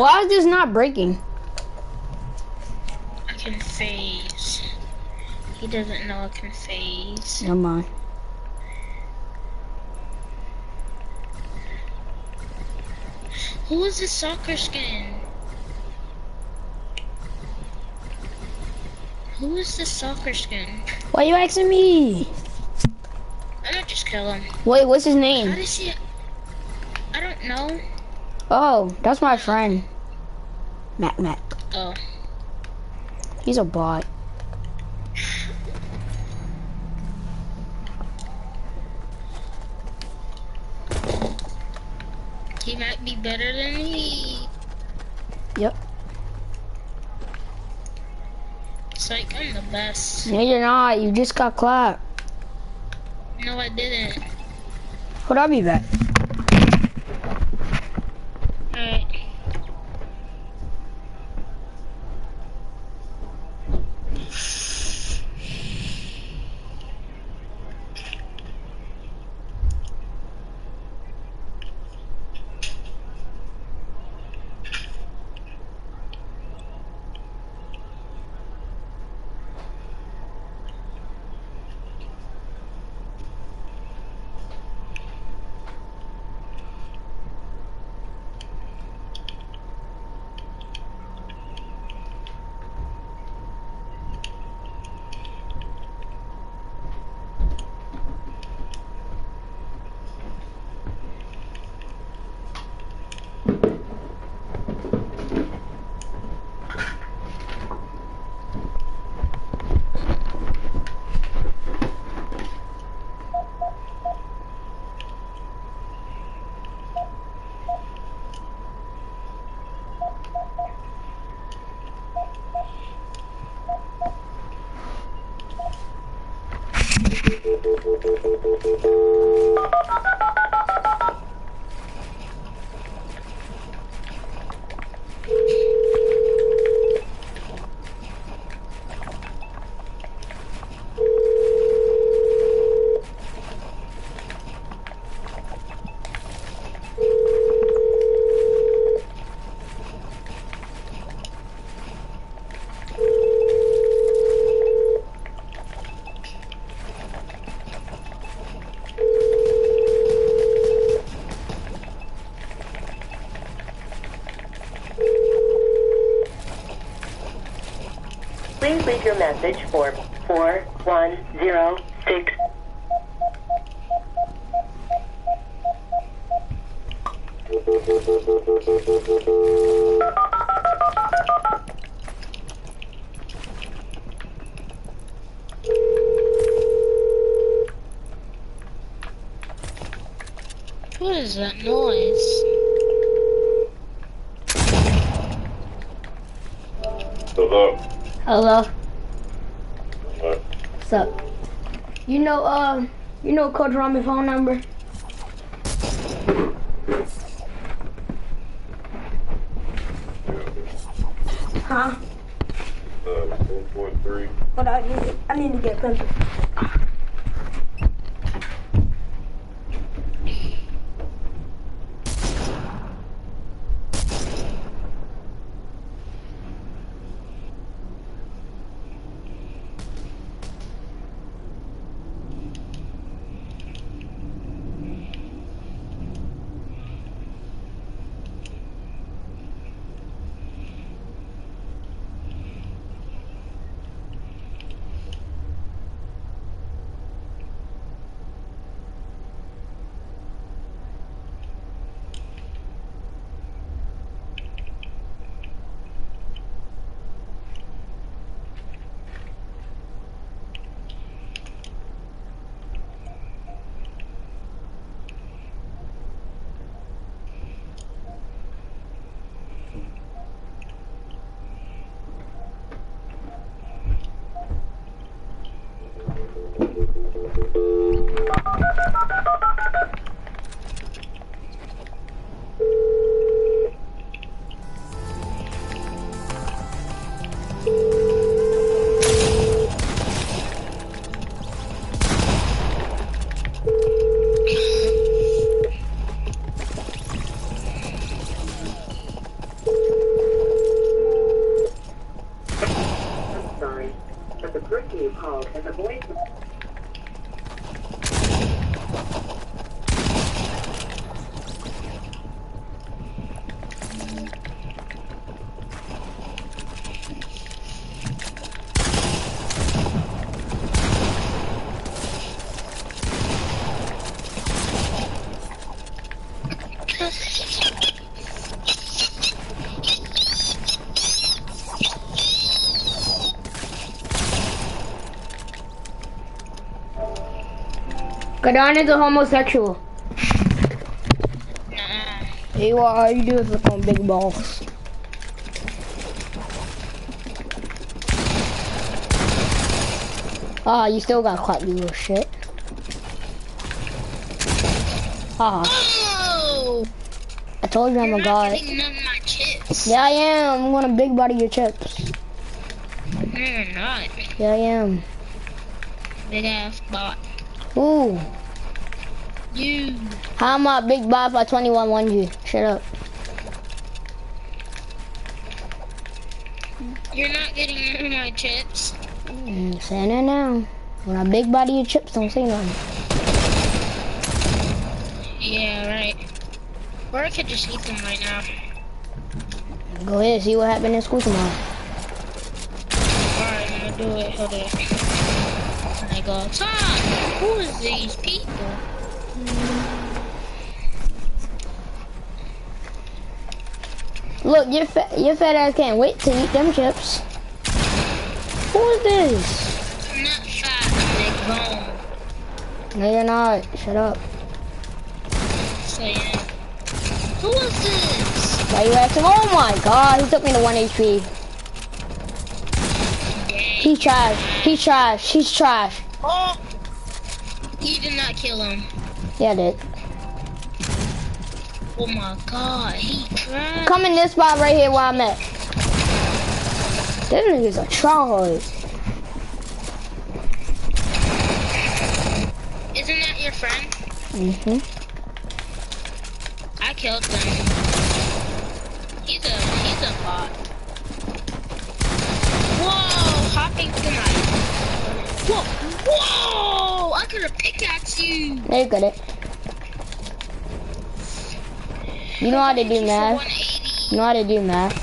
Why is this not breaking? I can phase. He doesn't know I can phase. Never mind. Who is this soccer skin? Who is this soccer skin? Why are you asking me? I'm gonna just kill him. Wait, what's his How name? does he? I don't know. Oh, that's my friend. Mac Mac. Oh. He's a bot. He might be better than me. Yep. It's like I'm the best. No, you're not. You just got clapped. No, I didn't. Hold on, I'll be back. Leave your message for 4106. What is that noise? Hello. Hello. What? What's up? You know, uh, you know Coach Rami's phone number? Kadan is a homosexual. Hey, You are, all you do is look on big balls. Ah, you still got caught, you little shit. Ah, Oh! I told you I'm You're a god. getting none of my chips. Yeah, I am. I'm gonna big body your chips. No, you're not. Yeah, I am. Big ass bot. Ooh, You. how am a big body by 21 1G? Shut up. You're not getting none of my chips. Mm, saying that now. When I big body your chips, don't say nothing. Yeah, right. Or I could just eat them right now. Go ahead, see what happened in school tomorrow. Alright, I'm gonna do it. Hold it. And I go, Tom, who is these people? Look, your fat, your fat ass can't wait to eat them chips. Who is this? I'm not fat, I'm big bone. No, you're not. Shut up. So yeah. Who is this? Why you asking? Oh my god, he took me to 1 HP. Dang. He's trash. He's trash. He's trash. Oh! You did not kill him. Yeah, I did. Oh my god, he tried. Come in this spot right here where I'm at. This nigga's a tryhard. Isn't that your friend? Mm-hmm. I killed him. He's a he's a bot. Whoa, hopping to my Whoa, whoa! I could have pickaxed you. There you got it. You know how to do math. You know how to do math.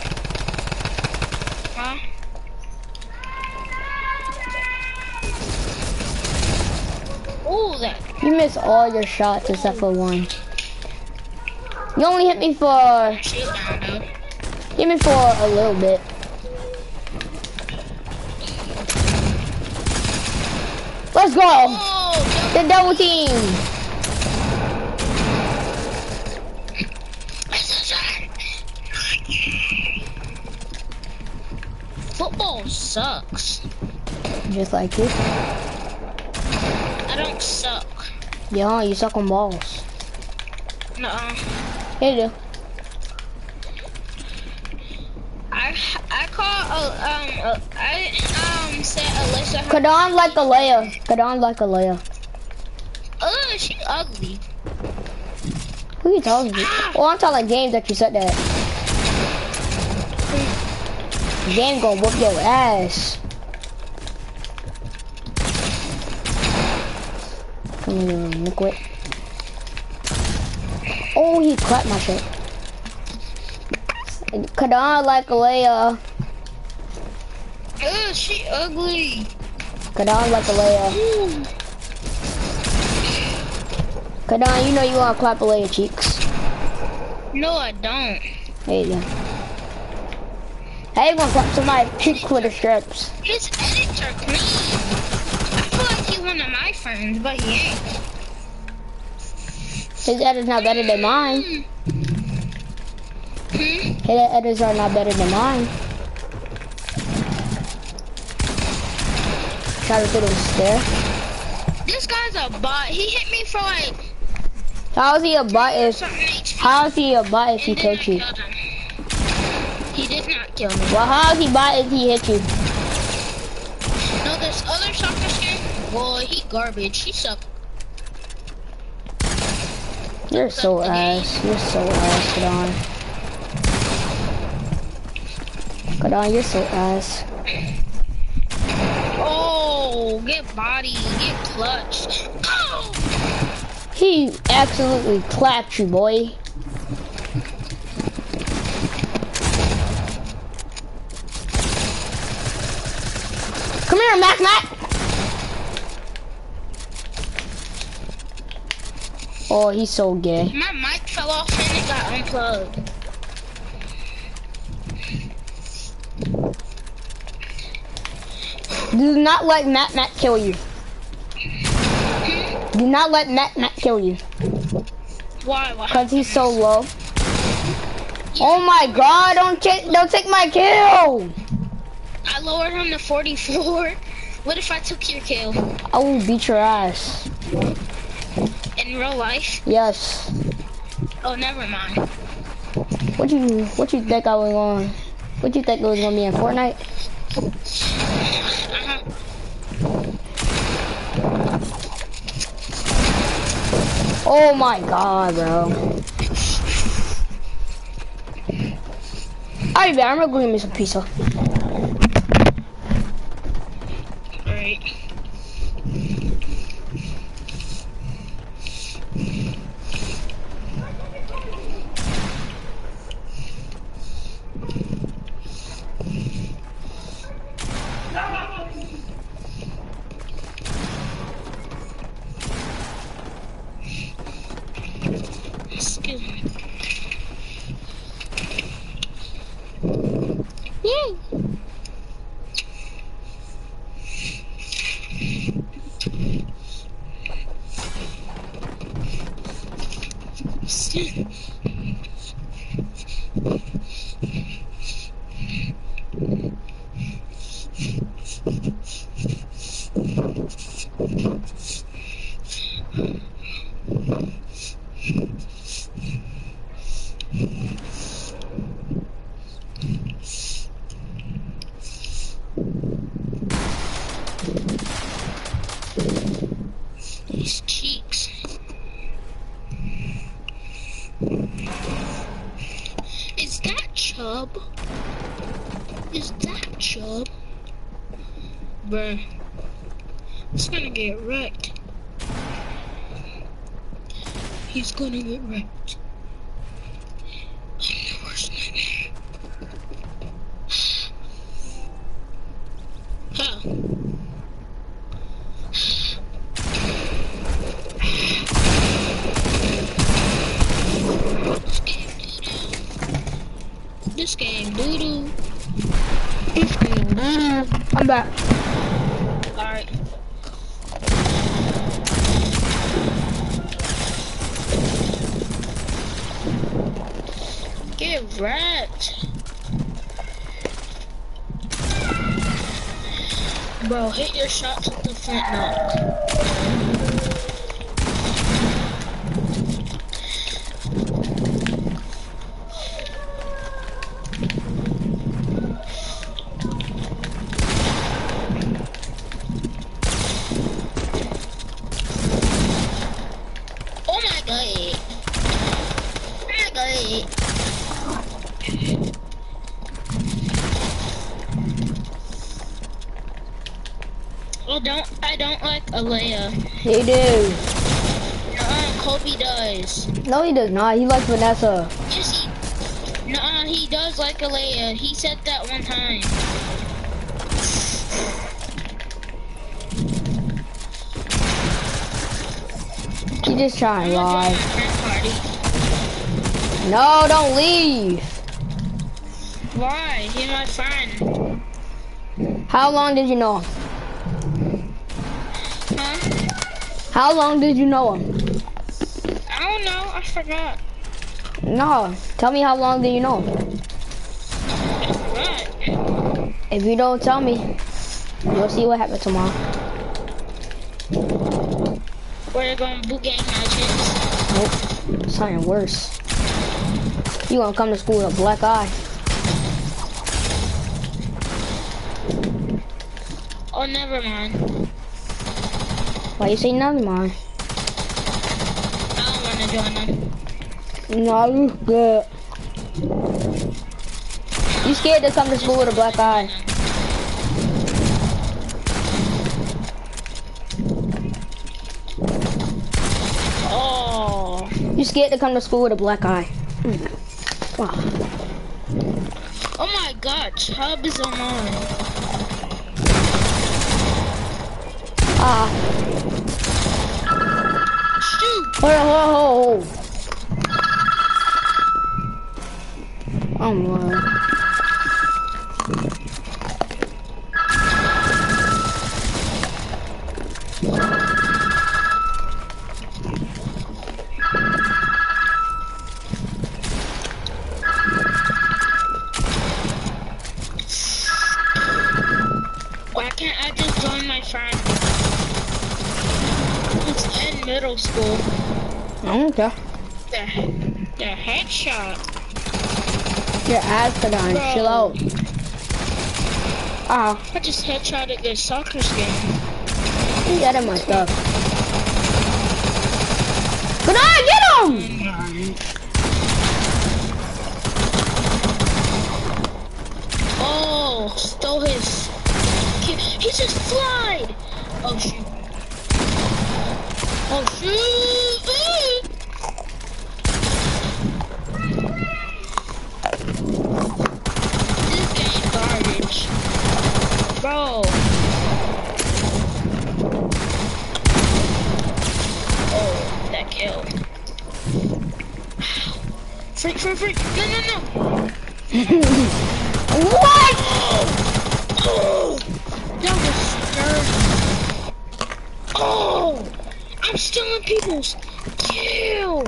Huh? Ooh, that You missed all your shots except for one. You only hit me for, hit me for a little bit. Let's go! Oh, The double team! Sucks. Just like you. I don't suck. Yeah, you suck on balls. Nuh-uh. Here you do. I I call uh, um uh, I um said Alyssa. Kadan like a Leia. Kadan like a Leia. Oh, she's ugly. Who are you talking to? Oh, I'm talking James that you said that. James gonna whoop your ass. Come here, liquid. Oh, he clapped my shit. Kadan like a Leia. Oh, she ugly. Kadan like a Leia. Kadan, you know you wanna clap a Leia cheeks. No, I don't. There you go. How you gonna clap somebody cheek with the strips? His edits are clean. I feel like he's one of my friends, but he ain't. His edits not better than mine. Hmm? His edits are not better than mine. Try to put him there. This guy's a bot. He hit me for like How is he a bot if how is he a bot if he I you? killed him. He did not kill me. Well how he bot if he hit you? No, this other soccer skin, boy, he garbage. He suck. You're so ass. You're so ass, Kadan. Kadan, you're so ass. Oh, get body, get clutched. Oh! He absolutely clapped you, boy. Here, Mac Mac. Oh, he's so gay. My mic fell off and it got unplugged. Do not let Matt Matt kill you. Do not let Matt Matt kill you. Why? Why? Cause he's so low. Oh my god, don't take don't take my kill! I lowered him to 44. What if I took your kill I will beat your ass. in real life? Yes. Oh, never mind. What you what you think I was going what you think it was gonna be in Fortnite? Uh-huh. Oh my god, bro. Alright, man, I'm gonna go get me some pizza. Alright. Excuse me. Yay! Excuse me. These cheeks. Is that Chub? Is that Chub? Bruh. He's gonna get wrecked. He's gonna get wrecked. I'm the worst nightmare. How? This game doo doo. This game, man. I'm back. Alright. Get wrecked. Bro, hit your shots with the flintlock. Oh my god. Oh my god. I don't I don't like Alea. He do. Uh, Kobe does. No, he does not. He likes Vanessa. Yes he Nuh he does like Alea. He said that one time. He just trying to I'm gonna join lie. my friend party. No, don't leave. Why? He's my friend. How long did you know him? Huh? How long did you know him? I don't know. I forgot. No. Tell me how long do you know? If you don't tell me, you'll see what happens tomorrow. We're going boot gang matches. Nope. Something worse. You gonna come to school with a black eye. Oh, never mind. Why you say never man? Johnny? No, good. You scared to come to school with a black eye. Oh. You scared to come to school with a black eye. Wow. Oh my god, Chubb is online. Ah. On. Oh my. Why can't I just join my friend? It's in middle school. I don't care. The, the headshot. Your ass for. Bro. Chill out. Ah, I just headshotted this soccer skin. you got in my stuff. Good eye, get him! Oh, stole his. He just flied. Oh shoot. Oh shoot. This game garbage, bro. Oh, that kill. Freak, freak, freak! No, no, no! What? That was dirty. Oh, I'm stealing people's kill.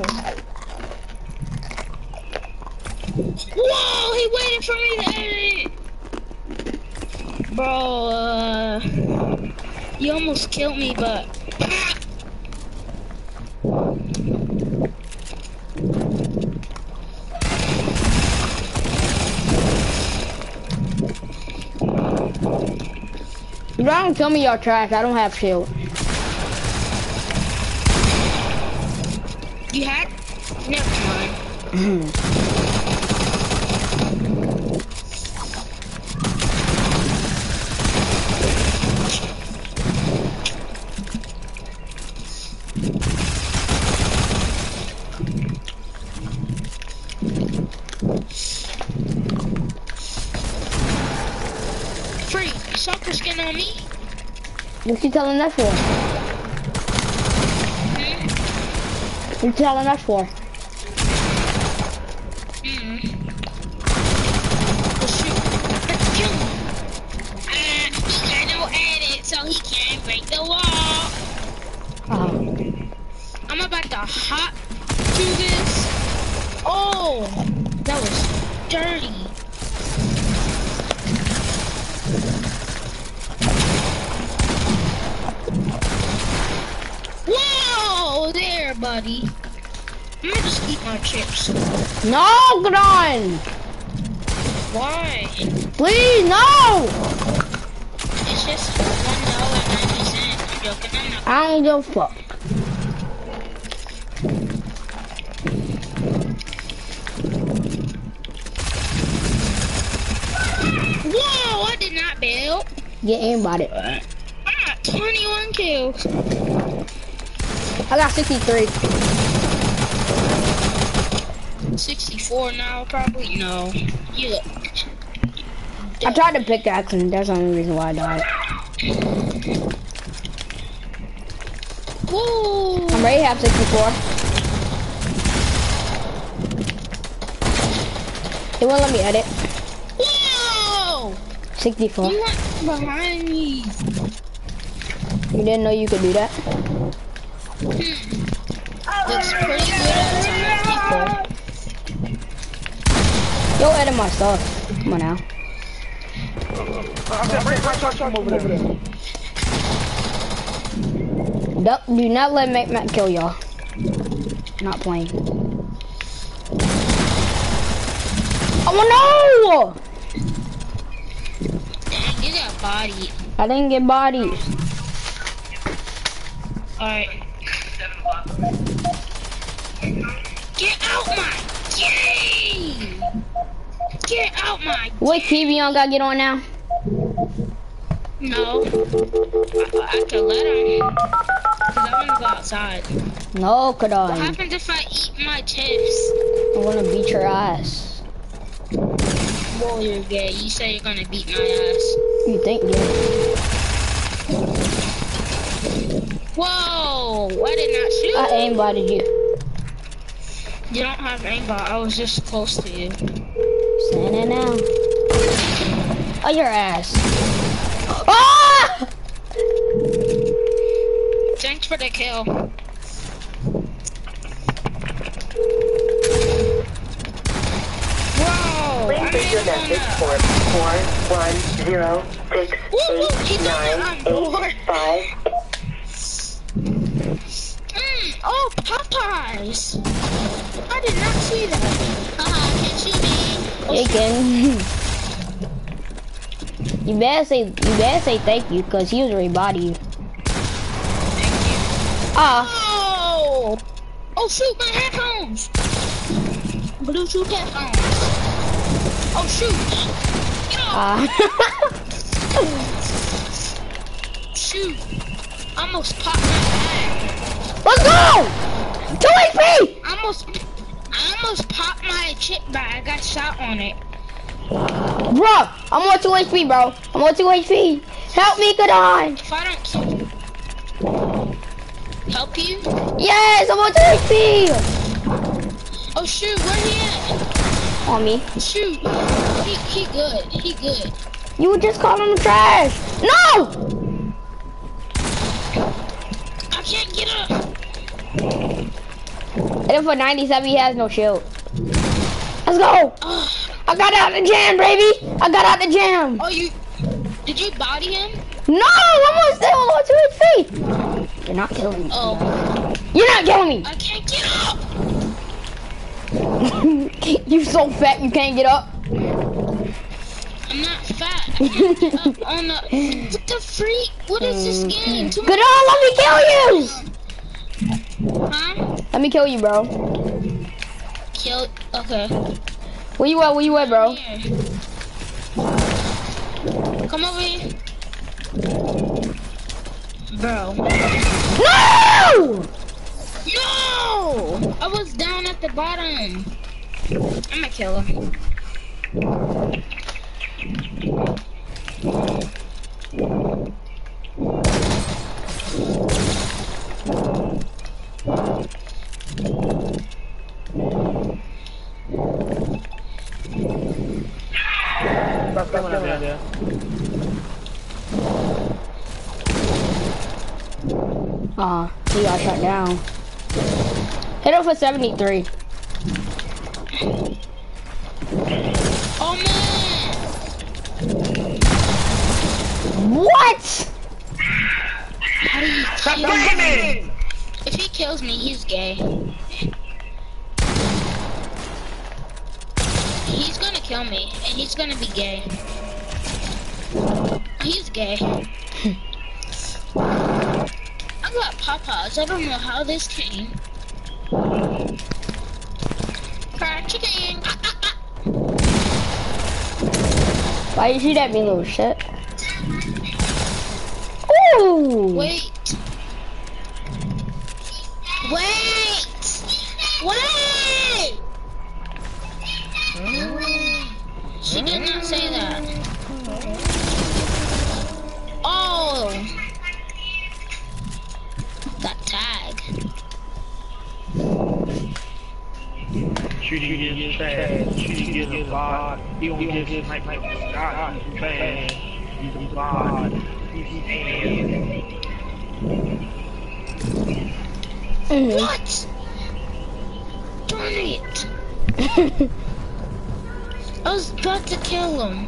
Whoa, he waited for me to edit. Bro, uh, you almost killed me, but. You don't tell me y'all trash. I don't have shield. You had? Never mind. Free soccer skin on me. What you telling that for? Hmm? What you No, get on! Why? Please, no! It's just one dollar ninety cents. I'm joking. I'm not. I don't give a fuck. Whoa! I did not build. Get anybody. I got at 21 kills. I got 63. 64 now, probably. No. You look. I tried to pickaxe and that's the only reason why I died. I'm ready to have 64. It won't let me edit. Whoa! 64. You went behind me. You didn't know you could do that? Yo, edit my stuff. Come on now. Duh, do not let Mac Mac kill y'all. Not playing. Oh no! Dang, you got body. I didn't get bodied. Alright. Out my What TV y'all gotta get on now? No. I, I could let him. Cause I wanna go outside. No, What happens if I eat my chips? I wanna beat your ass. Whoa, you're gay. You say you're gonna beat my ass. You think, yeah? Whoa! I did not shoot. I aimbotted you. You don't have aimbot. I was just close to you. Saying it now. Oh, your ass. Ah! Thanks for the kill. Whoa! Please I leave your message for four one zero six Woo, woo, he eight got it nine on board. eight five. Mm, oh, Popeyes! I did not see that. Haha, can't see me. You can. you better say you better say thank you, cause he was already body you. Ah, Oh! Oh shoot, my headphones! Bluetooth headphones. Oh shoot! Ah. Shoot! I almost popped my bag. Let's go! Two HP! I almost, almost popped my chip bag. I got shot on it. Bro, I'm on 2 HP, bro. I'm on 2 HP. Help me, Kadan. If I don't help you, Yes, I'm on 2 HP. oh shoot, where he at? On me. Shoot, he he good, he good. You just calling him trash. No! I can't get up. And then for 97, he has no shield. Let's go. I got out the jam, baby. I got out the jam. Oh you, did you body him? No, I'm still on 2 HP. You're not killing me. Oh, You're not killing me. I can't get up. you so fat you can't get up. I'm not fat. I can't get up oh, on the. What the freak? What is this game? Too Good on, let me kill you. Huh? Let me kill you, bro. Kill. Okay. Where you at? Where you at, bro? Here. Come over here. Bro. No! No! I was down at the bottom. I'm gonna kill him. Uh, he got shot down. Hit him for 73. Oh man! What? How do you kill me? If he kills me, he's gay. He's gonna kill me, and he's gonna be gay. He's gay. I got Popeyes. I don't know how this came. Fried chicken. Ah, ah, ah. Why you shoot at me, little shit? Ooh! Wait. Wait. Wait. She did not say that. Oh. That tag. A bot. Like God. He's. He's a bot. He's What? Darn it. I was about to kill him.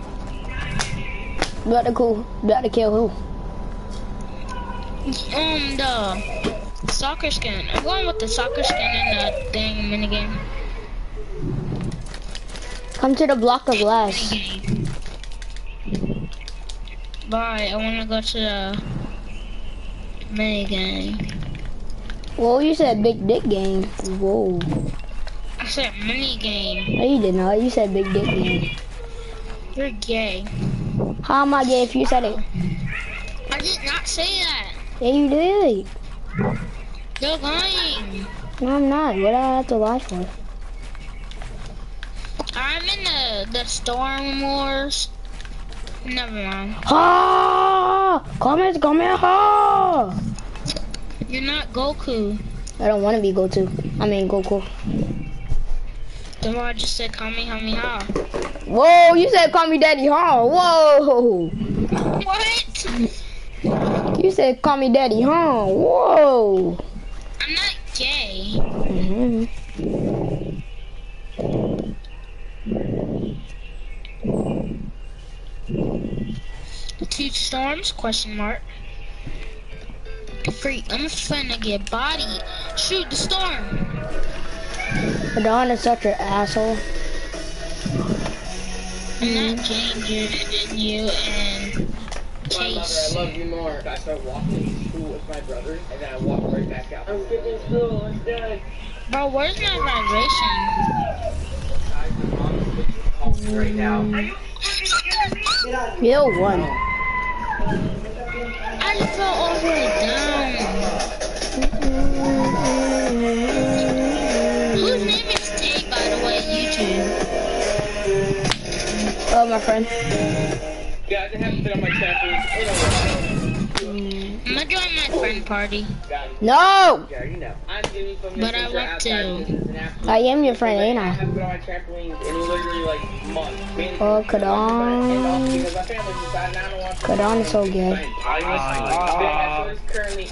About to cool. About to kill who? Um, the soccer skin. I'm going with the soccer skin in the thing minigame. Come to the block of glass. Bye. I want to go to the minigame. Whoa, you said big dick game. Whoa. I said minigame. No, you did not. You said big dick game. You're gay. How am I gay if you said it? I did not say that. Yeah, you did. You're lying. No, I'm not. What do I have to lie for? I'm in the the Storm Wars. Never mind. Come come here, ha! You're not Goku. I don't want to be Goku. I mean Goku. Then why I just said Kamehameha? Whoa, you said call me daddy, huh? Whoa! What? You said call me daddy, huh? Whoa! I'm not gay. hmm Two storms? Question mark. Freak, I'm finna get body. Shoot the storm. Adon is such an asshole. I'm not Ginger and you and My mother, I love you more. I started walking to school with my brother, and then I walked right back out. I'm skipping school. It's done. Bro, where's my vibration? Guys, my mom's looking calling me right now. You won. I fell all the Whose name is Tay, by the way, YouTube? Oh, my friend. Guys, I haven't been on my trampoline in a I'm gonna join my friend party. No! Yeah, you know. I'm Jimmy from But I want to. Business and Absolute I am your friend, ain't I I? haven't been on my trampolines in literally like months. Mainly Oh, because I'm Kadan. and also because my family decided I don't want to. Kadan is so gay. So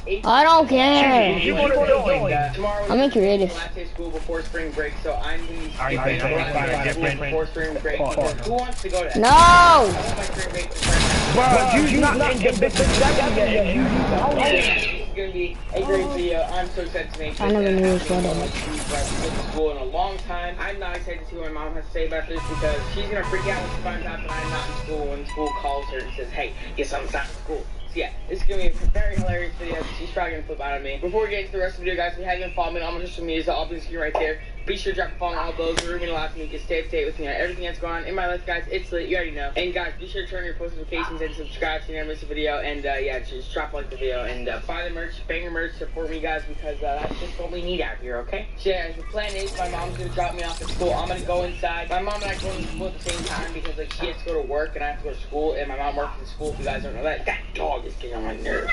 it's. I don't care. You wanna go? Uh, tomorrow I'm in creative. Last day of school before spring break, so I'm gonna be Alright, skipping fine, the fine, fine, last day of school different. before spring break. Pause, pause. Who wants to go to that? No! I want my spring break to start But you not in the big seven yet. You now. This is gonna be a great video. I'm so excited to make this. I never knew it was I've what it been to school in a long time. I'm not excited to see what my mom has to say about this because she's gonna freak out when she finds out that I'm not in school when school calls her and says, "Hey, guess I'm not in school." So yeah, this is gonna be a very hilarious video. She's probably gonna flip out on me. Before we get into the rest of the video, guys, if you haven't been following me on my social media, so I'll be screen right there. Be sure to drop a follow on all those. Ruben and Laugh me. You stay up to date with me on everything that's going on in my life, guys. It's lit. You already know. And guys, be sure to turn on your post notifications and subscribe so you never miss a video. And uh, yeah, just drop like the video and uh, buy the merch, banger merch, support me, guys, because uh, that's just what we need out here, okay? So yeah, the plan is my mom's gonna drop me off at school. I'm gonna go inside. My mom and I go to school at the same time because like she has to go to work and I have to go to school. And my mom works in school. If you guys don't know that, that dog is getting on my nerves.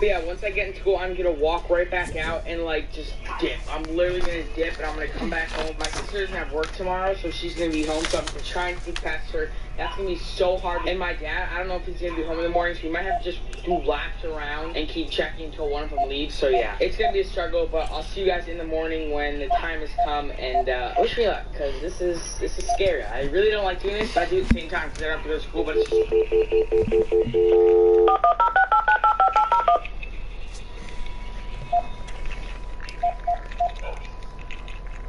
But yeah, once I get in school, I'm gonna walk right back out and like just dip. I'm literally gonna dip and I'm gonna come back home. My sister doesn't have work tomorrow, so she's gonna be home. So I'm gonna try and sneak past her. That's gonna be so hard. And my dad, I don't know if he's gonna be home in the morning, so we might have to just do laps around and keep checking until one of them leaves. So yeah, it's gonna be a struggle, but I'll see you guys in the morning when the time has come. And uh, wish me luck, cause this is this is scary. I really don't like doing this, but I do it at the same time because I don't have to go to school. But it's just